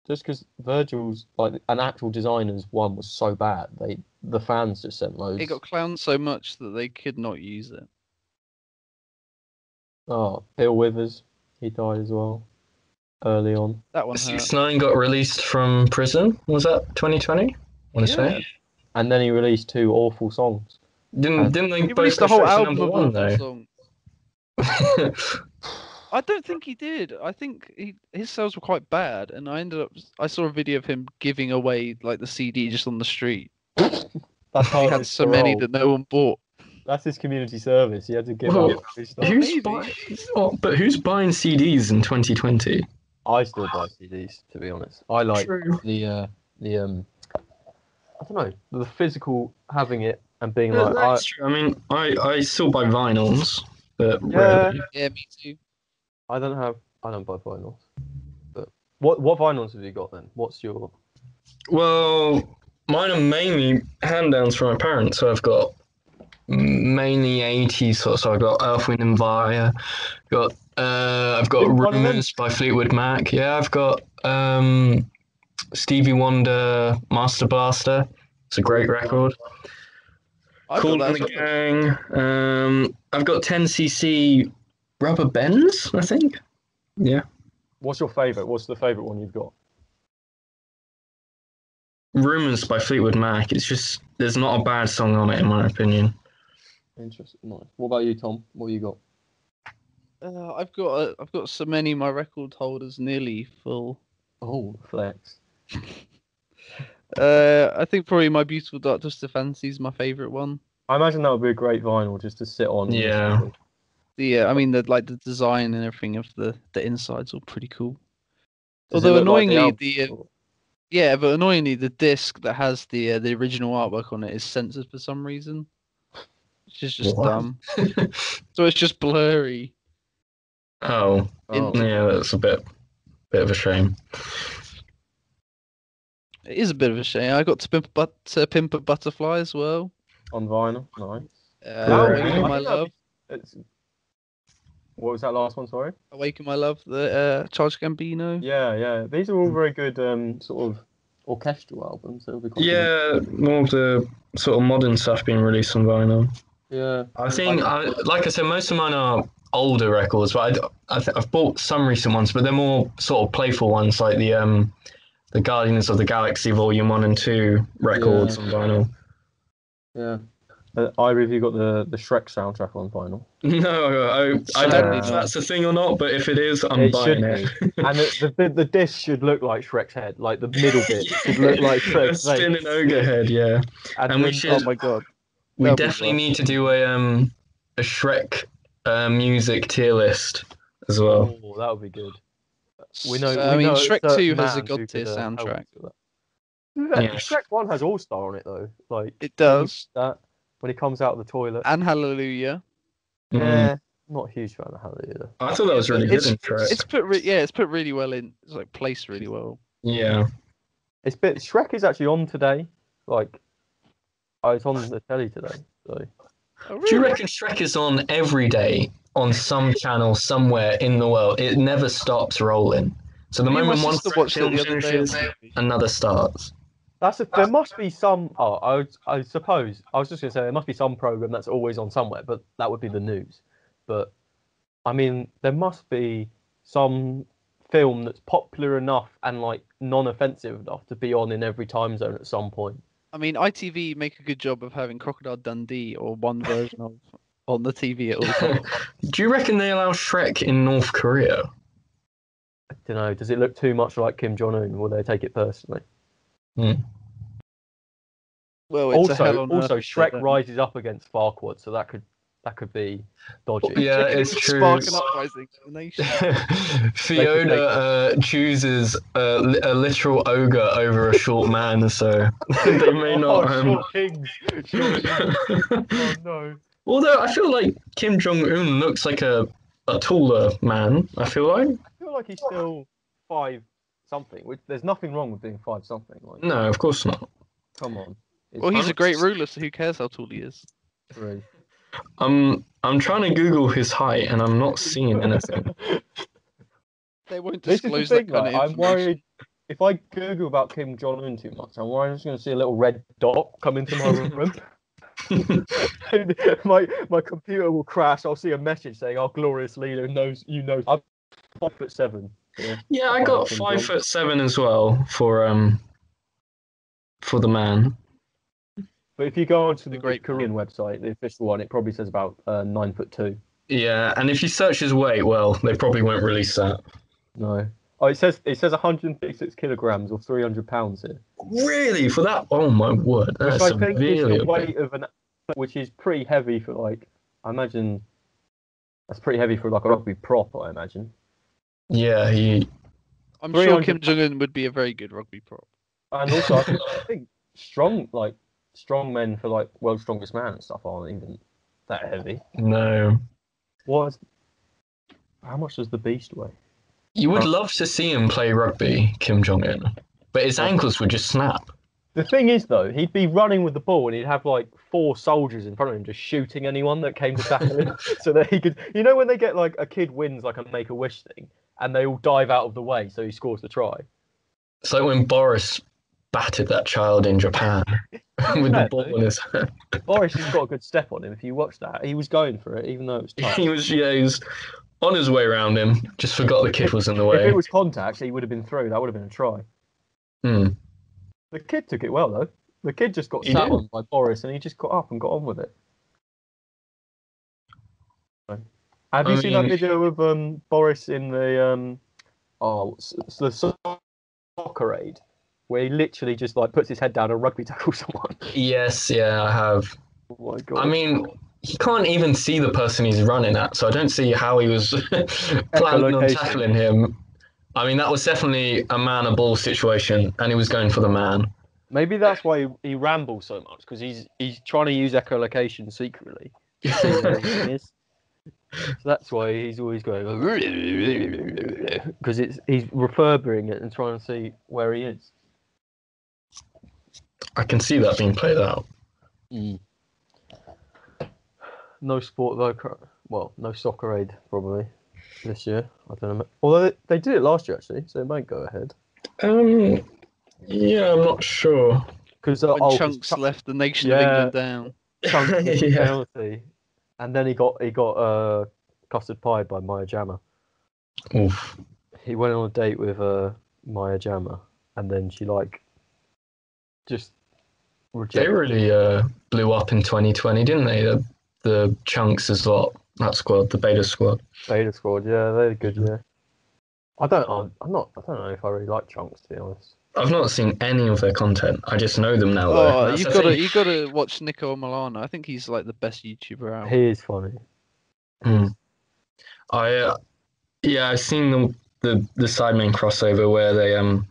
just because Virgil's like an actual designer's one was so bad, they the fans just sent loads. It got clowned so much that they could not use it. Oh, Bill Withers, he died as well early on. That one. Six Nine got released from prison. Was that 2020? Want to say? And then he released two awful songs. Didn't didn't they He both released go a whole album number of one though? I don't think he did. I think he, his sales were quite bad, and I ended up. I saw a video of him giving away like the CD just on the street. That's He had so many that no one bought. That's his community service. He had to give Well, out free stuff. who's buying? But who's buying CDs in 2020? I still buy CDs, to be honest. I like True. the uh, the um, I don't know, the physical having it and being Yeah, like, I, that's true. I mean, I, I still buy vinyls, but Yeah. rarely. Yeah, me too. I don't have, I don't buy vinyls. But what what vinyls have you got then? What's your? Well, mine are mainly hand downs from my parents. So I've got mainly 80s. So, so I've got Earth, Wind and Fire. Got uh, I've got Didn't one of them- Rumors by Fleetwood Mac. Yeah, I've got um, Stevie Wonder, Master Blaster. It's a great record. I Cool got and that. the. Gang. Um, I've got 10cc Rubber Bends, I think. Yeah. What's your favorite? What's the favorite one you've got? Rumors by Fleetwood Mac. It's just there's not a bad song on it in my opinion. Interesting. Nice. What about you, Tom? What you got? Uh, I've got uh, I've got so many. My record holder's nearly full. Oh, flex. Uh, I think probably my beautiful dark twisted fantasy is my favorite one. I imagine that would be a great vinyl just to sit on. Yeah. Yeah. to. The I mean the like the design and everything of the the inside's all pretty cool. Does Although look like the annoyingly the uh, yeah, but annoyingly the disc that has the uh, the original artwork on it is censored for some reason. Which is just What? dumb. So it's just blurry. Oh, Oh, yeah, that's a bit, bit of a shame. It is a bit of a shame. I got to pimp, but, to pimp a butterfly as well. on vinyl. Nice. Uh, Oh, Awaken really? my I think that'd love. it's- What was that last one? Sorry. Awaken my love. The uh, Charles Gambino. Yeah, yeah. These are all very good, um, sort of orchestral albums. It'll be good. Yeah, more of the sort of modern stuff being released on vinyl. Yeah. I think, I, like I said, most of mine are older records, but I, I th- I've bought some recent ones, but they're more sort of playful ones, like the um, the Guardians of the Galaxy Volume One and Two records Yeah. on vinyl. Yeah. Uh, Ivy, have you got the the Shrek soundtrack on vinyl? No, I, I don't Sadly know if that's a thing or not, but if it is, I'm It buying it. and the, the the disc should look like Shrek's head, like the middle bit should look like a Shrek's face. spinning ogre head, yeah. And, and we should- Oh my god. We That'll definitely need to do a um a Shrek uh, music tier list as well. Oh, that would be good. We know. So, we I mean, know Shrek 2 has a man god tier could, uh, help soundtrack. us. Yeah. Shrek One has All Star on it though. Like It does. that when he comes out of the toilet. And Hallelujah. Mm. Yeah, not a huge fan of Hallelujah. I thought that was really good It's- in It's put re- yeah, it's put really well in. It's like placed really well. Yeah. It's bit Shrek is actually on today. Like, oh, it's on the telly today. So Oh, Do you reckon Shrek is on every day on some channel somewhere in the world? It never stops rolling. So the Me moment one sister Shrek film the other finishes, another starts. that's a, there must be some. Oh, I I suppose I was just gonna say there must be some program that's always on somewhere, but that would be the news. But I mean, there must be some film that's popular enough and like non-offensive enough to be on in every time zone at some point. I mean, ITV make a good job of having Crocodile Dundee or one version of on the TV at all times. Do you reckon they allow Shrek in North Korea? I don't know. Does it look too much like Kim Jong Un? Will they take it personally? Hmm. Well, it's a hell also, on also earth, Shrek but, rises up against Farquaad, so that could that could be dodgy. Yeah, it's is true. Sparking uprising nation. Fiona uh, chooses a, a literal ogre over a short man, so they may Oh, not. Um... short kings. Short kings. Oh no. Although I feel like Kim Jong Un looks like a, a taller man. I feel like I feel like he's still five something. Which there's nothing wrong with being five something. Like, no, of course not. come on. It's Well, he's a great ruler, so who cares how tall he is? true. I'm I'm trying to Google his height and I'm not seeing anything. They won't This is the disclose thing, that kind like, of I'm worried. if I Google about Kim Jong Un too much, I'm worried I'm just going to see a little red dot come into my room. my my computer will crash. I'll see a message saying, "Our glorious leader knows you know." I'm five foot seven. Yeah. Yeah, I got five foot seven as well for um for the man. But if you go onto the The great Korean website, the official one, it probably says about uh, nine foot two. Yeah, and if you search his weight, well, they probably won't release that. No. Oh, it says it says 156 kilograms or 300 pounds here, Really? For that? Oh my word, which that's I think is severely the weight of an, which is pretty heavy for like, I imagine, that's pretty heavy for like a rugby prop. I imagine. Yeah, he. I'm sure Kim Jong Un would be a very good rugby prop. And also, I think, I think strong like strong men for like world's strongest man and stuff aren't even that heavy. No. What? Is, how much does the beast weigh? You would love to see him play rugby, Kim Jong Un, but his ankles would just snap. The thing is, though, he'd be running with the ball and he'd have like four soldiers in front of him just shooting anyone that came to tackle him so that he could. You know, when they get like a kid wins like a make a wish thing and they all dive out of the way so he scores the try. It's like when Boris battered that child in Japan with the ball in his hand. Boris has got a good step on him. If you watch that, he was going for it, even though it was tough. He was, yeah, he was on his way around him. Just forgot the kid was in the way. If it was contact, he would have been through. That would have been a try. Hmm. The kid took it well, though. The kid just got He sat did. on by Boris and he just got up and got on with it. Have I you seen that video of um, Boris in the um, oh the soccer aid, where he literally just like puts his head down and rugby tackles someone? Yes, yeah, I have. Oh my god! I mean, he can't even see the person he's running at, so I don't see how he was planning on tackling him. I mean, that was definitely a man a ball situation, and he was going for the man. maybe that's why he, he rambles so much because he's he's trying to use echolocation secretly. to see where he is. So that's why he's always going because it's he's refurbing it and trying to see where he is. I can see that being played out. No sport though. Well, no soccer aid probably this year. I don't know. Although they, they did it last year actually, so it might go ahead. Um, yeah, I'm not sure. Because uh, When oh, 'cause Chunkz Chunk- left the nation Yeah. of England down. Chunkz Yeah. penalty, and then he got he got uh, custard pied by Maya Jama. Oof. He went on a date with uh, Maya Jama, and then she like just They really uh, blew up in 2020, didn't they? The, the Chunkz as lot, that squad, the beta squad. Beta squad, yeah, they're good, yeah. I don't, I'm, I'm not, I don't know if I really like Chunkz to be honest. I've not seen any of their content. I just know them now. Though. Oh, you've got to thing. you got to watch Niko Omilana. I think he's like the best YouTuber out. He is funny. Hmm. I uh, yeah, I've seen the the the Sidemen crossover where they um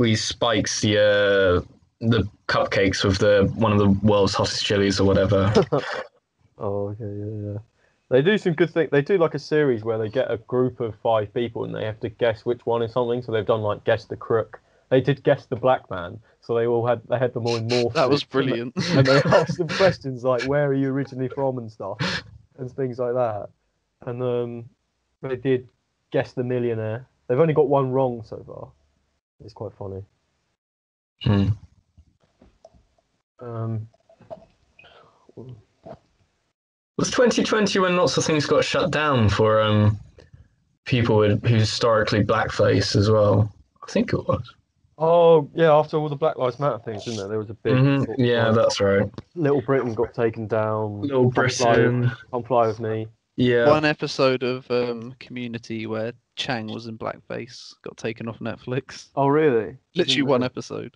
we spikes the uh the cupcakes with the one of the world's hottest chilies or whatever. Oh, okay, yeah, yeah. They do some good things. They do like a series where they get a group of five people and they have to guess which one is something. So they've done like guess the crook. They did guess the black man. So they all had they had them all in morph. That was suits, and they- brilliant. and they asked them questions like where are you originally from and stuff and things like that and um they did guess the millionaire they've only got one wrong so far it's quite funny Hmm. um Was 2020 when lots of things got shut down for um people with who's historically blackface as well? I think it was. oh yeah after all the black lives matter things didn't there there was a big Mhm. Yeah, that's right. little britain got taken down Little Britain. come fly with me Yeah. One episode of um, Community where Chang was in blackface got taken off Netflix. oh really Literally one episode.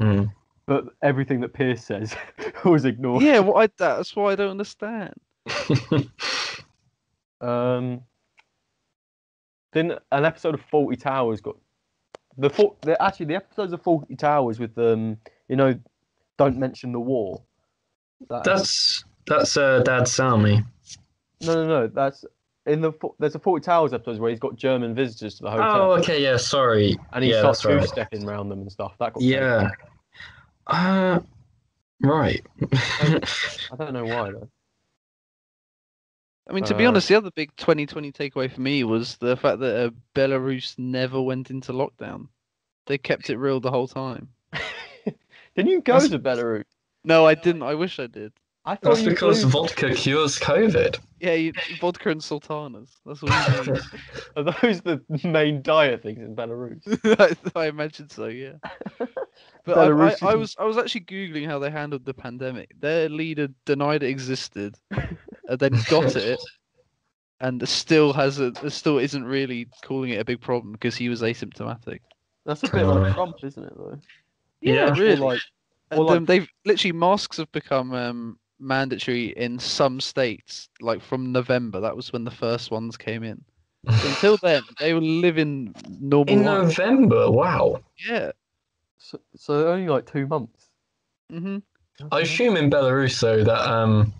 Hmm. but everything that pierce says was ignored Yeah, what I, that's why I don't understand. Um, then an episode of Fawlty Towers got the, fo- the actually the episodes of Fawlty Towers with um you know don't mention the war. That- that's that's uh, Dad's Army. No no no that's in the there's a Fawlty Towers episode where he's got German visitors to the hotel Oh, okay, yeah, sorry. and he yeah, starts that's two stepping around them and stuff. That got Yeah. Uh, right. I don't know why though. I mean, to be Uh, honest, the other big 2020 takeaway for me was the fact that uh, Belarus never went into lockdown. They kept it real the whole time. Didn't you go That's- to Belarus? No, I didn't. I wish I did. I thought That's because flew- vodka cures COVID. Yeah, you, vodka and sultanas. That's all you need. Are those the main diet things in Belarus? I, I imagine so. Yeah. But I, I, I was I was actually googling how they handled the pandemic. Their leader denied it existed, and then got it, and still has a still isn't really calling it a big problem because he was asymptomatic. That's a bit Uh, like Trump, isn't it? Though. Yeah. Or really. like, And or like- um, they've literally masks have become um, mandatory in some states, like from November. That was when the first ones came in. Until then, they were living normal In lives. November, wow. Yeah. so, so only like two months. hmm I assume in Belarus though that um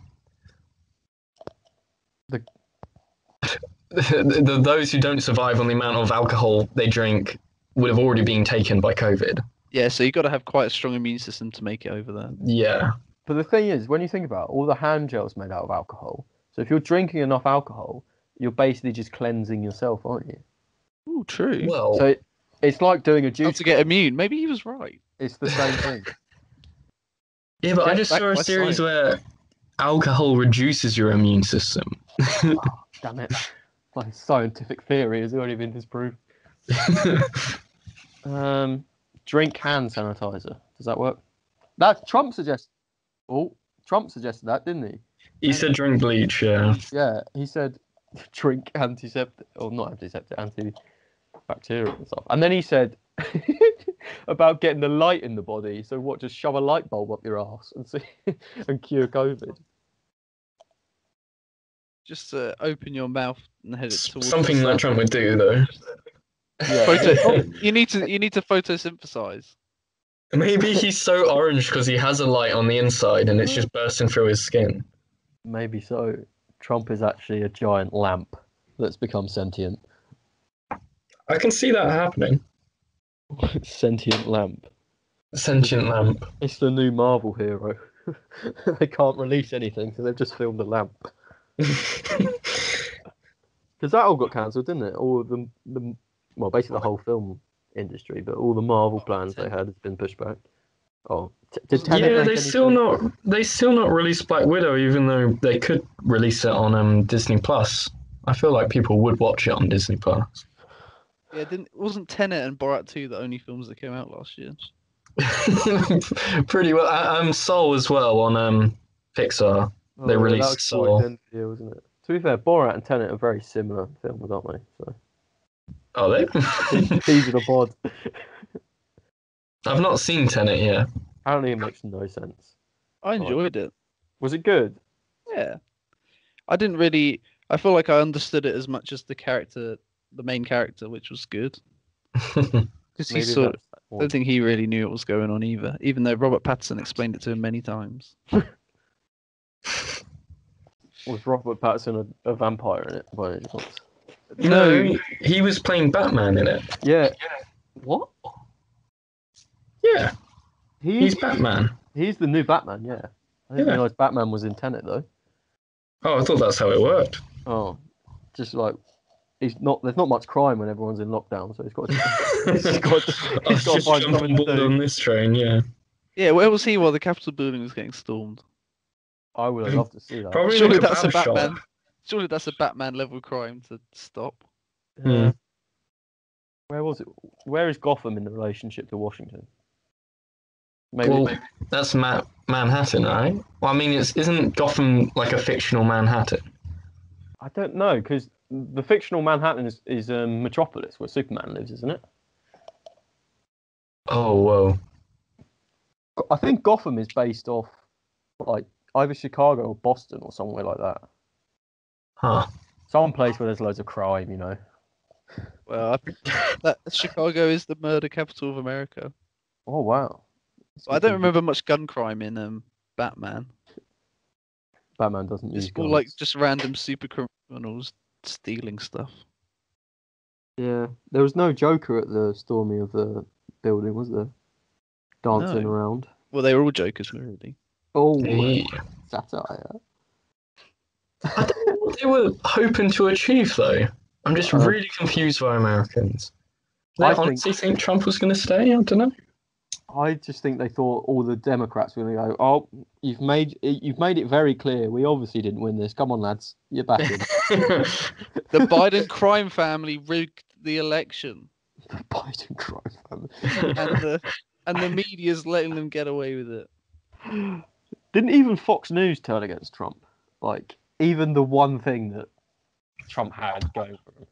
The- the, the, those who don't survive on the amount of alcohol they drink would have already been taken by COVID. Yeah. So you've got to have quite a strong immune system to make it over there. Yeah. But the thing is, when you think about it, all the hand gel's made out of alcohol. So if you're drinking enough alcohol, you're basically just cleansing yourself, aren't you? Oh, true. Well, So it, it's like doing a How juice. to get cleanse. immune? Maybe he was right. It's the same thing. yeah, but I just saw a series science. where alcohol reduces your immune system. Damn it. My scientific theory has already been disproved. Um, drink hand sanitizer. Does that work? That Trump suggested. Oh, Trump suggested that, didn't he? he said drink bleach, yeah. Yeah, he said drink antiseptic, or not antiseptic, antibacterial and stuff. And then he said about getting the light in the body. So what? Just shove a light bulb up your ass and see and cure COVID. Just uh, open your mouth and head it towards Something that. Trump would do though. Yeah. Photo- you need to you need to photosynthesize. Maybe he's so orange because he has a light on the inside and it's just bursting through his skin. Maybe so. Trump is actually a giant lamp that's become sentient. I can see that happening. sentient lamp. Sentient lamp. It's the new Marvel hero. they can't release anything, because they've just filmed a lamp. Because that all got cancelled, didn't it? All of the, the well, basically the whole film industry, but all the Marvel plans they had has been pushed back. Oh, t- did Tenet yeah, they still sense? not they still not released Black Widow, even though they could release it on um Disney Plus. I feel like people would watch it on Disney Plus. Yeah, didn't wasn't Tenet and Borat 2 the only films that came out last year? Pretty well. Uh, Um, Soul as well on um Pixar. Oh, they yeah, released was Soul. the end of the year, wasn't it? To be fair, Borat and Tenet are very similar films, aren't they? So Are they? these are the pod. I've not seen Tenet yet. Apparently, it makes no sense. I enjoyed it. Was it good? Yeah. I didn't really I feel like I understood it as much as the character the main character, which was good. Because he sort of, I don't think he really knew what was going on either, even though Robert Pattinson explained it to him many times. was Robert Pattinson a, a vampire in it by any chance? No, he, he was playing Batman in it. Yeah. What? Yeah, He's he's Batman. he's the new Batman. Yeah. I didn't Yeah. realize Batman was in Tenet though. Oh, I thought that's how it worked. Oh, just like he's not. There's not much crime when everyone's in lockdown, so he's got. To, he's got. To, I he's got to find something to do. on this train, yeah. Yeah, where was he while the Capitol building was getting stormed? I would have loved to see that. Probably Surely like that's a kebab shop. Batman. Surely that's a Batman level crime to stop. Yeah. Hmm. Where was it? Where is Gotham in the relationship to Washington? Maybe. Well, that's Ma- Manhattan, right? Well, I mean, it's, isn't Gotham like a fictional Manhattan? I don't know because the fictional Manhattan is, is um, Metropolis, where Superman lives, isn't it? Oh, whoa. I think Gotham is based off like either Chicago or Boston or somewhere like that. Huh. Some place where there's loads of crime, you know. Well, I, that Chicago is the murder capital of America. Oh wow. So I don't remember much gun crime in um, Batman. Batman doesn't use It's all guns. like just random super criminals stealing stuff. Yeah, there was no Joker at the storming of the building, was there? Dancing No. around. Well, they were all jokers, really. Oh, Yeah. satire. I don't know what they were hoping to achieve, though. I'm just Uh, really confused by Americans. They I think- honestly think Trump was going to stay. I don't know. I just think they thought all the Democrats were going to go. Oh, you've made you've made it very clear. We obviously didn't win this. Come on, lads, you're back in. The Biden crime family rigged the election, the Biden crime family. and the and the media's letting them get away with it. Didn't even Fox News turn against Trump? Like even the one thing that Trump had going for him,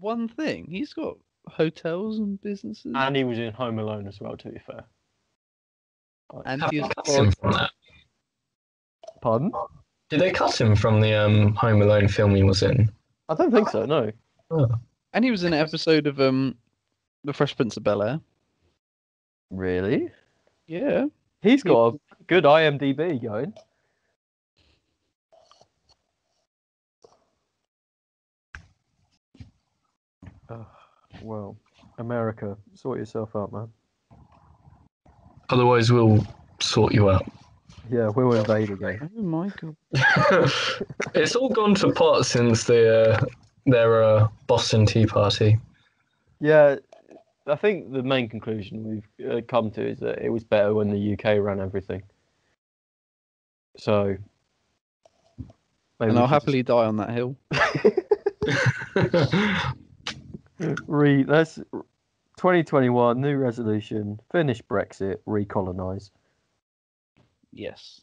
One thing, he's got hotels and businesses. and he was in Home Alone as well. To be fair, And he was cut from that? pardon? Did they cut him from the um, Home Alone film he was in? I don't think so. No. and he was in an episode of um, The Fresh Prince of Bel Air. Really? Yeah. He's got a good IMDb going. Well, America, sort yourself out, man. Otherwise, we'll sort you out. Yeah, we'll invade again. Oh my god. it's all gone to pot since the uh, their uh, Boston Tea Party. Yeah, I think the main conclusion we've uh, come to is that it was better when the UK ran everything. So, maybe And I'll should happily die on that hill. just re. Let's 2021 new resolution: finish Brexit, recolonize. Yes.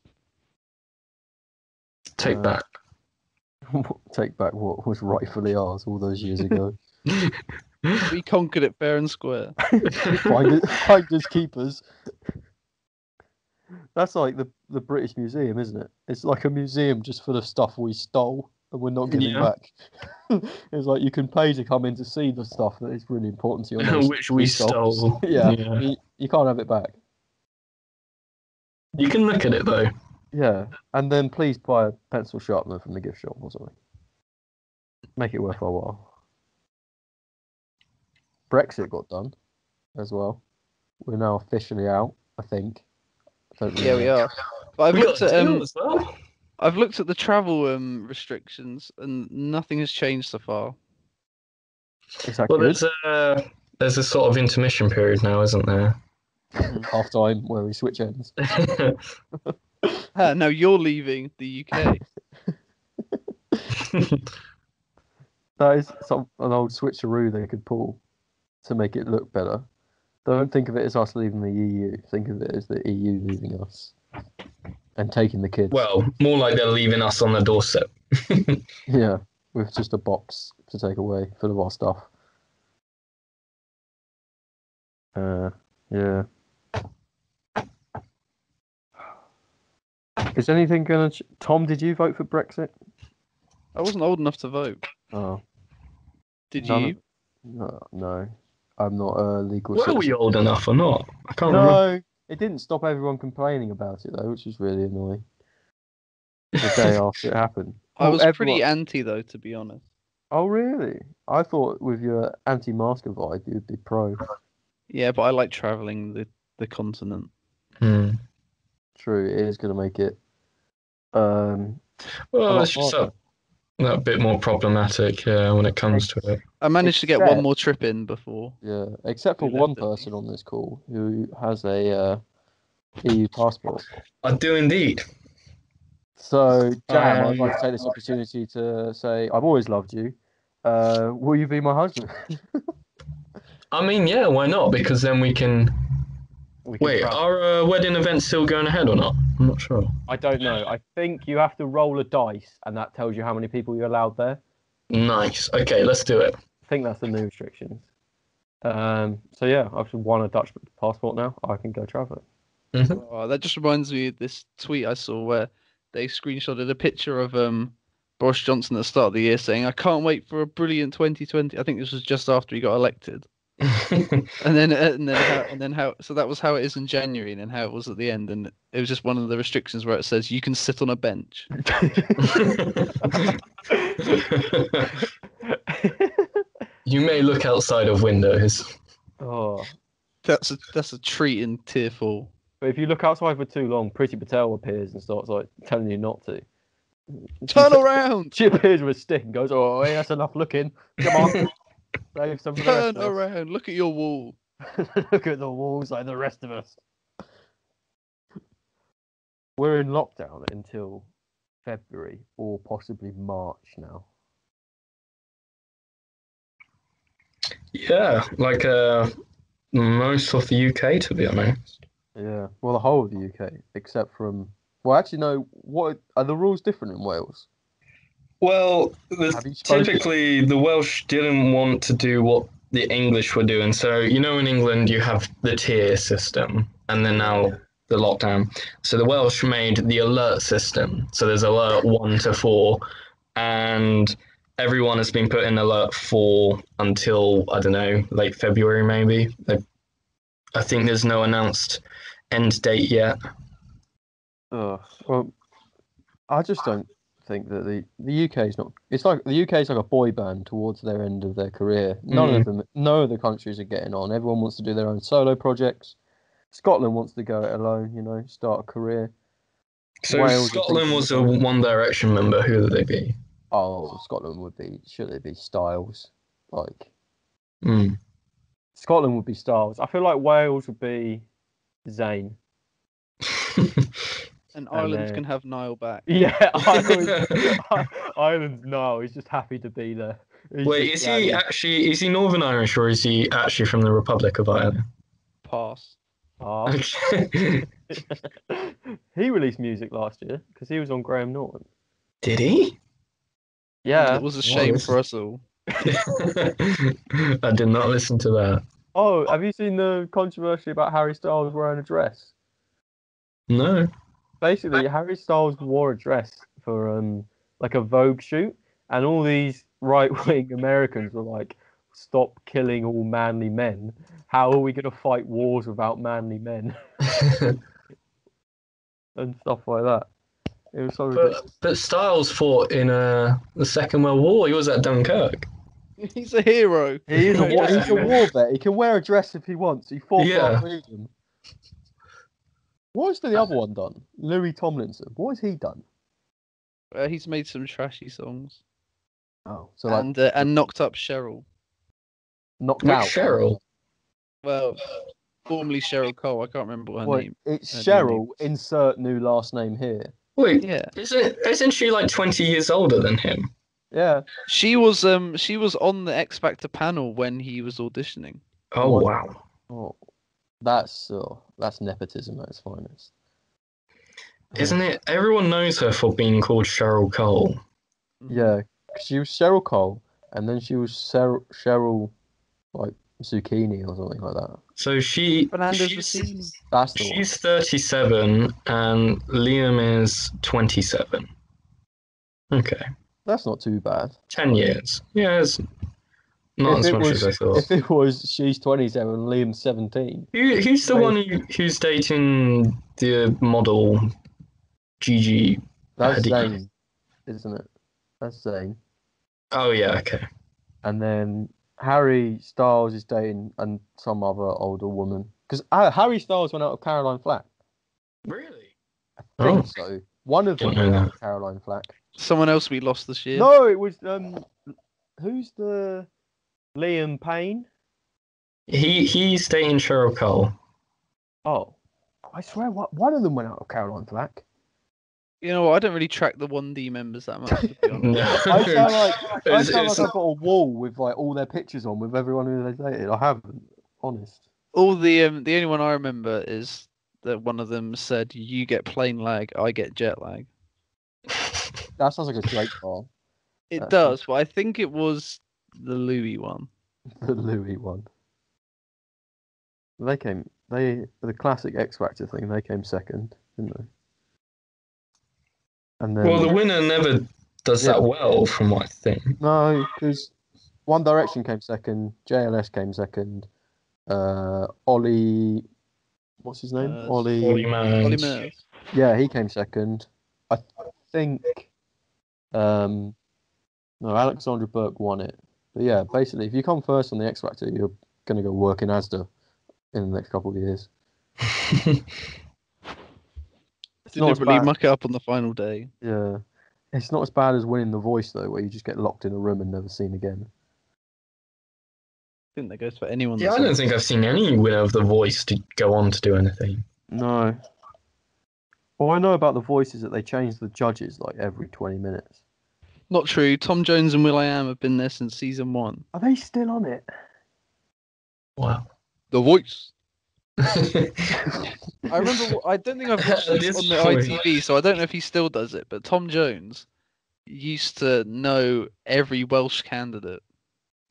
Take Uh, back. Take back what was rightfully ours all those years ago. We conquered it fair and square. Finders, finders keepers. That's like the the British Museum, isn't it? It's like a museum just full of stuff we stole and we're not giving Yeah. back. it's like you can pay to come in to see the stuff that is really important to your nation. Which we stole. yeah, yeah. You, you can't have it back. You can look at it though. Yeah, and then please buy a pencil sharpener from the gift shop or something. Make it worth our while. Brexit got done as well. We're now officially out, I think. I really Yeah, we are. But I've We got looked a at deal um, as well. I've looked at the travel um restrictions, and nothing has changed so far. Is that Well, good? there's a there's a sort of intermission period now, isn't there? Half time where we switch ends. Ah, no, you're leaving the UK. That is some an old switcheroo they could pull to make it look better. Don't think of it as us leaving the EU. Think of it as the EU leaving us and taking the kids. well, more like they're leaving us on the doorstep. Yeah, with just a box to take away full of our stuff. Uh, yeah. Is anything gonna? Ch- Tom, did you vote for Brexit? I wasn't old enough to vote. Oh, Did None you? of- no, no. I'm not a legal. Were we old enough or not? I can't remember. No, it didn't stop everyone complaining about it though, which was really annoying. The day after it happened. I was pretty anti though, to be honest. Oh really? I thought with your anti-masker vibe, you'd be pro. Yeah, but I like traveling the the continent. Hmm. True, it is going to make it. Um, Well, lot it's just a, a bit more problematic yeah, when it comes to it. I managed to get one more trip in before. yeah, except for one person on this call who has a uh, EU passport. I do indeed. So, Jam, I'd Um, like to take this opportunity to say I've always loved you. Uh, will you be my husband? I mean, yeah, why not? Because then we can. We can Wait, travel. are uh, wedding events still going ahead or not? I'm not sure. I don't know. I think you have to roll a dice, and that tells you how many people you're allowed there. Nice. Okay, let's do it. I think that's the new restrictions. Um, so yeah, I've won a Dutch passport now. I can go traveling. Mhm. Oh, that just reminds me of this tweet I saw where they screenshotted a picture of um Boris Johnson at the start of the year saying, "I can't wait for a brilliant 2020." I think this was just after he got elected, and then uh, and then how, and then how so that was how it is in January, and then how it was at the end, and it was just one of the restrictions where it says you can sit on a bench. you may look outside of windows. oh, That's a that's a treat in tier four. but if you look outside for too long, Priti Patel appears and starts like telling you not to. Turn around. She appears with a stick and goes, "Oh, hey, that's enough looking. Come on." Save some for the rest Turn of us. around. Look at your wall. Look at the walls like the rest of us. We're in lockdown until February or possibly March now. Yeah, like uh, most of the UK, to be honest. Yeah. Well, the whole of the UK, except from. Well, actually, no. What are the rules different in Wales? Well, the, Have you spoken- typically the Welsh didn't want to do what the English were doing. So you know, in England you have the tier system, and then now the lockdown. So the Welsh made the alert system. So there's alert one to four, and everyone has been put in alert four until I don't know, late February maybe. They, I think there's no announced end date yet. Ugh. Well, I just don't think that the the UK is not. It's like the UK is like a boy band towards their end of their career. None of them, no of the countries are getting on. Everyone wants to do their own solo projects. Scotland wants to go it alone. You know, start a career. So Wales Scotland was a about. One Direction member. Who would they be? Oh, Scotland would be. Should it be Styles? Like Hmm. Scotland would be Styles. I feel like Wales would be Zayn. And And Ireland then- can have Niall back. Yeah, Ireland, Ireland's no. He's just happy to be there. He's Wait, just is he glad actually is he Northern Irish or is he actually from the Republic of Ireland? Pass. Oh. Okay. he released music last year because he was on Graham Norton. Did he? Yeah. It was a shame this- for us all. I did not listen to that. Oh, have you seen the controversy about Harry Styles wearing a dress? No. Basically, Harry Styles wore a dress for um like a Vogue shoot, and all these right wing Americans were like, "Stop killing all manly men. How are we gonna fight wars without manly men?" and stuff like that. It was so but but Styles fought in uh, the Second World War. He was at Dunkirk. He's a hero. He is a Yeah. he's a war vet. He can wear a dress if he wants. He fought for Yeah. our freedom. What has the other one done? Louis Tomlinson. What has he done? Uh, he's made some trashy songs Oh, so like and uh, and knocked up Cheryl. knocked Which out. Cheryl? Well, formerly Cheryl Cole. I can't remember what her Well, name. it's her Cheryl. name. Insert new last name here. Wait, Yeah, isn't isn't she like twenty years older than him? Yeah. she was um she was on the X Factor panel when he was auditioning. Oh What? wow. Oh, that's uh, that's nepotism at its finest. Isn't it? Everyone knows her for being called Cheryl Cole. Yeah, she was Cheryl Cole, and then she was Cheryl, Cheryl like zucchini or something like that. So she Fernandez she's, That's the she's thirty-seven and Liam is twenty-seven. Okay, That's not too bad. ten years. Yeah, it's not If as it much was- as I thought. If it was she's 27 and Liam's 17, Who, who's the Wait. one who, who's dating the model Gigi? that's Hadid. Zayn, isn't it? That's Zayn. Oh yeah, okay. And then Harry Styles is dating and some other older woman. Because uh, Harry Styles went out with Caroline Flack. Really? I think Oh. so. One of them went out with Caroline Flack. Someone else we lost this year. No, it was um, who's the Liam Payne? He he's dating Cheryl Cole. Oh, I swear, one one of them went out with Caroline Flack. You know what? I don't really track the 1D members that much. To be honest. No. I sound like I It's- sound it's- like I've got a wall with like all their pictures on with everyone who they dated. I haven't, honest. All the um, the only one I remember is that one of them said, "You get plane lag, I get jet lag." That sounds like a Drake bar. It That's does, but I think it was the Louis one. The Louis one. They came. They the classic X Factor thing. They came second, didn't they? And then well, the winner never does Yeah. that well, from what I think. no, because One Direction came second. JLS came second. Uh, Ollie, what's his name? Uh, Ollie. Ollie Mans. Ollie Murs. Yeah, he came second. I think. Um, no, Alexandra Burke won it. But yeah, basically, if you come first on the X Factor, you're gonna go work in ASDA in the next couple of years. It's not as Deliberately muck it up on the final day. Yeah, it's not as bad as winning The Voice though, where you just get locked in a room and never seen again. I think that goes for anyone. Yeah, I don't think I've seen any winner of The Voice to go on to do anything. No. All I know about the voice is that they change the judges like every 20 minutes. Not true. Tom Jones and will.i.am have been there since season one. Are they still on it? Wow. The Voice. I I remember. I don't think I've watched At this this on the point. ITV, so I don't know if he still does it. But Tom Jones used to know every Welsh candidate.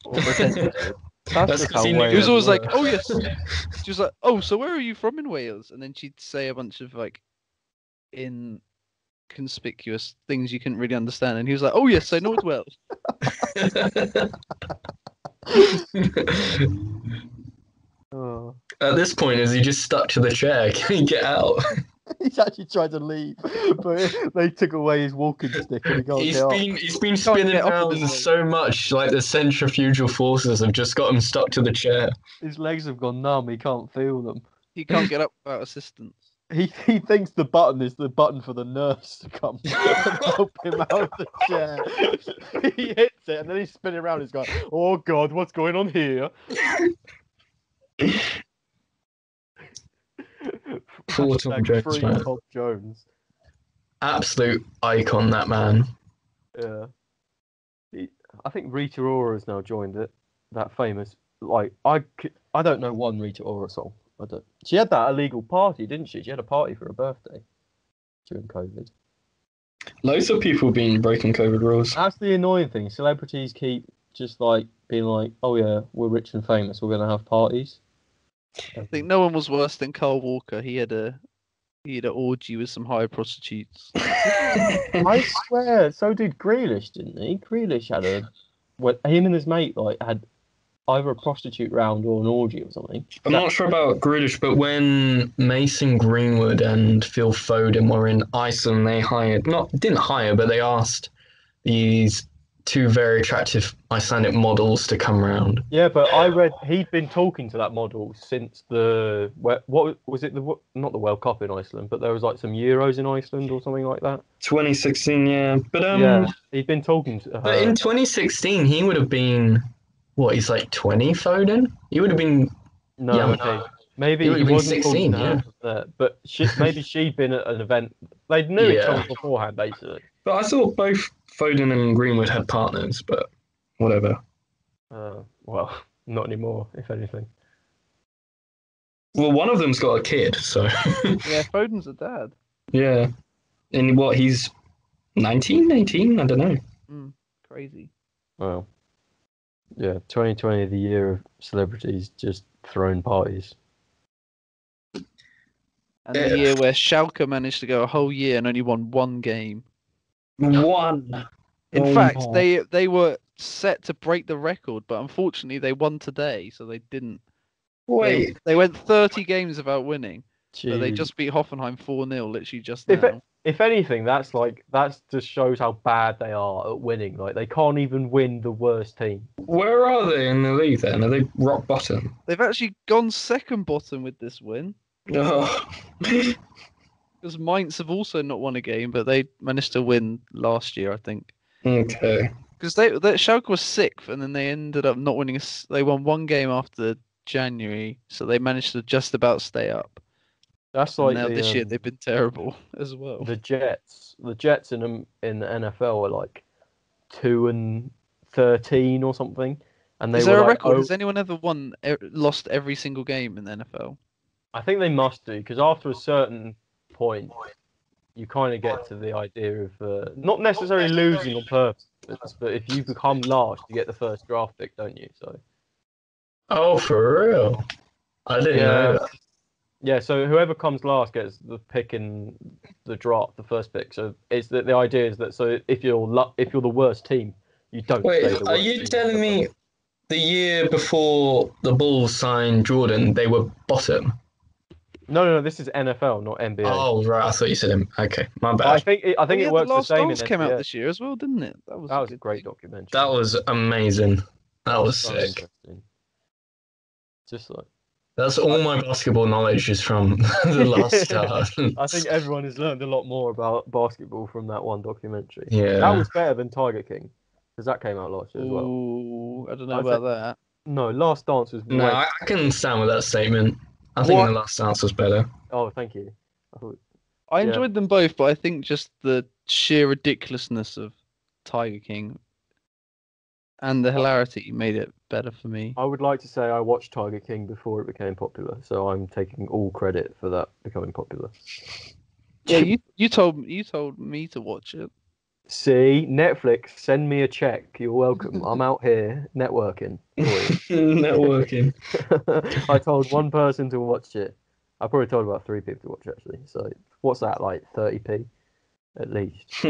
Or pretended to. That's, That's how he Wales He was always like, "Oh yes." She was like, "Oh, so where are you from in Wales?" And then she'd say a bunch of like inconspicuous things you couldn't really understand. And he was like, "Oh yes, I know it well." Oh. At this point, is he just stuck to the chair? Can he get out? He's actually tried to leave, but they took away his walking stick and he got He's get up. been he's been Can't spinning get up with around so much, like the centrifugal forces have just got him stuck to the chair. His legs have gone numb. He can't feel them. He can't get up without assistance. He he thinks the button is the button for the nurse to come and help him out of the chair. he hits it and then he's spinning around. He's going, "Oh God, what's going on here?" Poor Tom Jones, man. Tom Jones. Absolute icon, that man. Yeah. He, I think Rita Ora has now joined it. That famous, like I, I don't know one Rita Ora song. I don't. Uh, she had that illegal party, didn't she? She had a party for her birthday during COVID. Loads of people been breaking COVID rules. That's the annoying thing. Celebrities keep just like being like, "Oh yeah, we're rich and famous. We're gonna have parties." I think no one was worse than Kyle Walker. He had a he had an orgy with some high prostitutes. I swear, so did Grealish, didn't he? Grealish had a, well, him and his mate like had either a prostitute round or an orgy or something. I'm not sure about Grealish, but when Mason Greenwood and Phil Foden were in Iceland, they hired not didn't hire, but they asked these two very attractive Icelandic models to come round. Yeah, but I read he'd been talking to that model since the what, what was it the not the World Cup in Iceland, but there was like some Euros in Iceland or something like that. 2016, yeah, but um, yeah, he'd been talking to her. but in 2016 he would have been what? He's like 20, Foden. He would have been no, yeah, okay. maybe he he, would've been wasn't 16, talking to her yeah. there, but she, maybe she'd been at an event. They knew each other beforehand, basically. But I thought both Foden and Greenwood had partners, but whatever. Uh, well, not anymore, if anything. Well, one of them's got a kid, so yeah, Foden's a dad. yeah. And what, he's 19, 18? I don't know. Crazy. Well, yeah, 2020, the year of celebrities just throwing parties. And Yeah. the year where Schalke managed to go a whole year and only won one game. One. In Oh fact, my. they they were set to break the record, but unfortunately they won today, so they didn't. Wait, they went 30 games without winning, but they just beat Hoffenheim 4 0 literally just now. it- if anything, that's like that's just shows how bad they are at winning. Like they can't even win the worst team. where are they in the league then? Are they rock bottom? They've actually gone second bottom with this win. Oh. Because Mainz have also not won a game, but they managed to win last year, I think. okay. Because they, they Schalke was sixth, and then they ended up not winning. A, s- they won one game after January, so they managed to just about stay up. That's And like now the, this year um, they've been terrible as well. the Jets. The Jets in um, in the NFL are like two and thirteen or something, and they Is were there a like, record? oh- Has anyone ever won, e- lost every single game in the NFL? I think they must do because after a certain point, you kind of get to the idea of uh, not necessarily losing on purpose, but if you become last, you get the first draft pick, don't you? So Oh, for real? I didn't know that. Yeah, so whoever comes last gets the pick in the draft, the first pick. So it's the, the idea is that so if you're lu- if you're the worst team, you don't. stay Wait, the are you team. telling me the year before the Bulls signed Jordan, they were bottom? No, no, no. This is NFL, not NBA. Oh, right. I thought you said him. Okay, my bad. I think it, I think Oh, yeah, it works the the, last same in Goals came out this year as well, didn't it? That was That was a great thing. documentary. That was amazing. That was So sick. interesting. Just like That's all my basketball knowledge is from the last start. I think everyone has learned a lot more about basketball from that one documentary. Yeah. That was better than Tiger King because that came out last year as well. Ooh, I don't know I'd about that. No, Last Dance was. No, way- I, I can stand with that statement. I think What? the last dance was better. Oh, thank you. I thought- I Yeah. enjoyed them both, but I think just the sheer ridiculousness of Tiger King and the hilarity made it better for me. I would like to say I watched Tiger King before it became popular, so I'm taking all credit for that becoming popular. Yeah, you you told you told me to watch it. See, Netflix, send me a check. You're welcome. I'm out here networking. Networking. I told one person to watch it. I probably told about three people to watch it actually. So what's that like? 30p at least.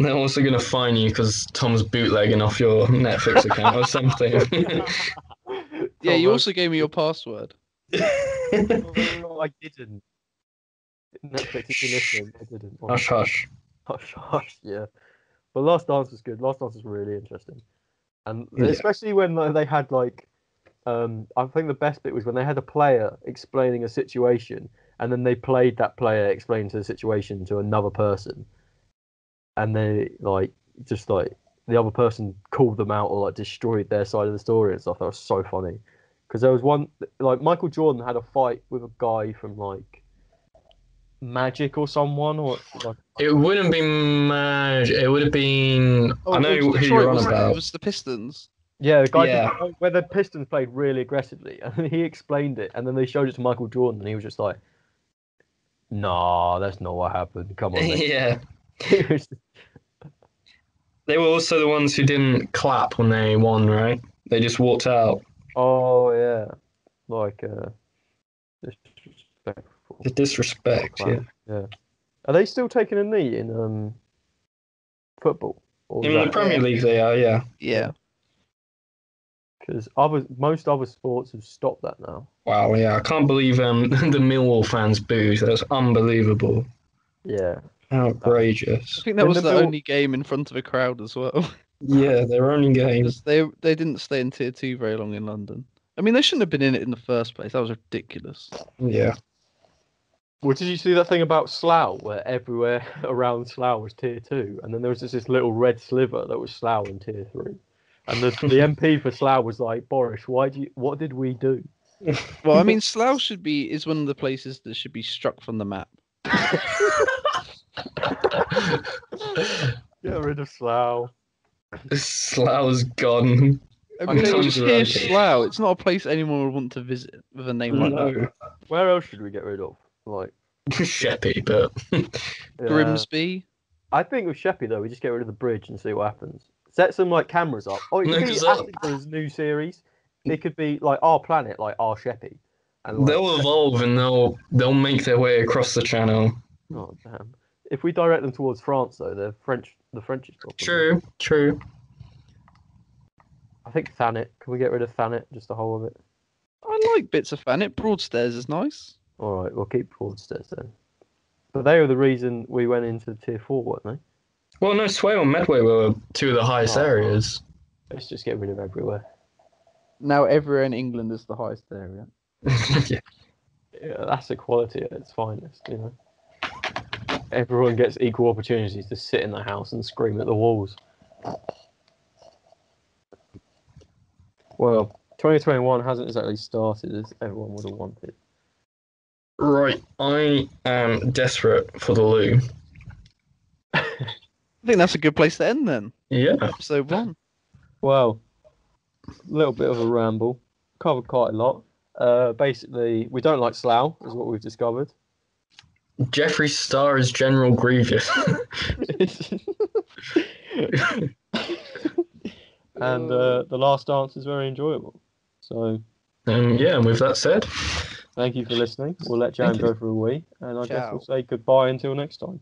They're also going to fine you because Tom's bootlegging off your Netflix account or something. Yeah, you also gave me your password. No, I didn't. Netflix, if you're listening, I didn't. hush, hush. Hush, hush, yeah. But Last Dance was good. Last Dance was really interesting, and Yeah. especially when like, they had like, um, I think the best bit was when they had a player explaining a situation, and then they played that player explaining the situation to another person, and they like just like the other person called them out or like destroyed their side of the story and stuff. That was so funny, because there was one like Michael Jordan had a fight with a guy from like. Magic or someone or like It wouldn't be mad. It would have been. Oh, I know who Detroit, you're on wasn't it? about. It was the Pistons. Yeah, the guy Yeah. did- where the Pistons played really aggressively, and he explained it, and then they showed it to Michael Jordan, and he was just like, "Nah, that's not what happened. Come on." mate." yeah. He was- They were also the ones who didn't clap when they won, right? They just walked out. oh yeah, like uh, disrespectful. The disrespect, yeah. yeah. Are they still taking a knee in um football? Or In the Premier League, they are, yeah. Yeah. because other most other sports have stopped that now. Wow, yeah. I can't believe um the Millwall fans booed. That's unbelievable. Yeah, Outrageous. I think that was the the only game in front of a crowd as well. Yeah, their only game. 'Cause they they didn't stay in tier two very long in London. I mean, they shouldn't have been in it in the first place. That was ridiculous. Yeah. Well, did you see that thing about Slough, where everywhere around Slough was tier two, and then there was just this little red sliver that was Slough in tier three, and the the MP for Slough was like, Boris, why do you? What did we do? Well, I mean, Slough should be is one of the places that should be struck from the map. Get rid of Slough. Slough's gone. I I mean, mean, you just hear. Slough. It's not a place anyone would want to visit with a name like that. Where else should we get rid of? Like Sheppey, but yeah. Grimsby. I think with Sheppey though, we just get rid of the bridge and see what happens. Set some like cameras up. Oh, it could be Nose up. Uh, Attenborough's new series. It could be like our planet, like our Sheppey. And like, they'll evolve and they'll they'll make their way across the channel. oh damn. If we direct them towards France though, they're French. The French is problem. True, true. I think Thanet. Can we get rid of Thanet? Just the whole of it. I like bits of Fanet. Broadstairs is nice. All right, we'll keep Broadstairs then. But they were the reason we went into tier four, weren't they? Well, no, Swale and Medway were two of the highest Oh. areas. Let's just get rid of everywhere. Now everywhere in England is the highest area. yeah. Yeah, that's equality at its finest, you know. Everyone gets equal opportunities to sit in the house and scream at the walls. Well, 2021 hasn't exactly started as everyone would have wanted. Right, I am desperate for the loo. I think that's a good place to end then. Yeah. Episode one. Well, a little bit of a ramble. Covered quite a lot. Uh, basically, we don't like Slough, is what we've discovered. Jeffree Star is General Grievous. and uh, the last dance is very enjoyable. So, um, yeah, and with that said, thank you for listening. We'll let Jan go for a wee, and I guess we'll say goodbye until next time.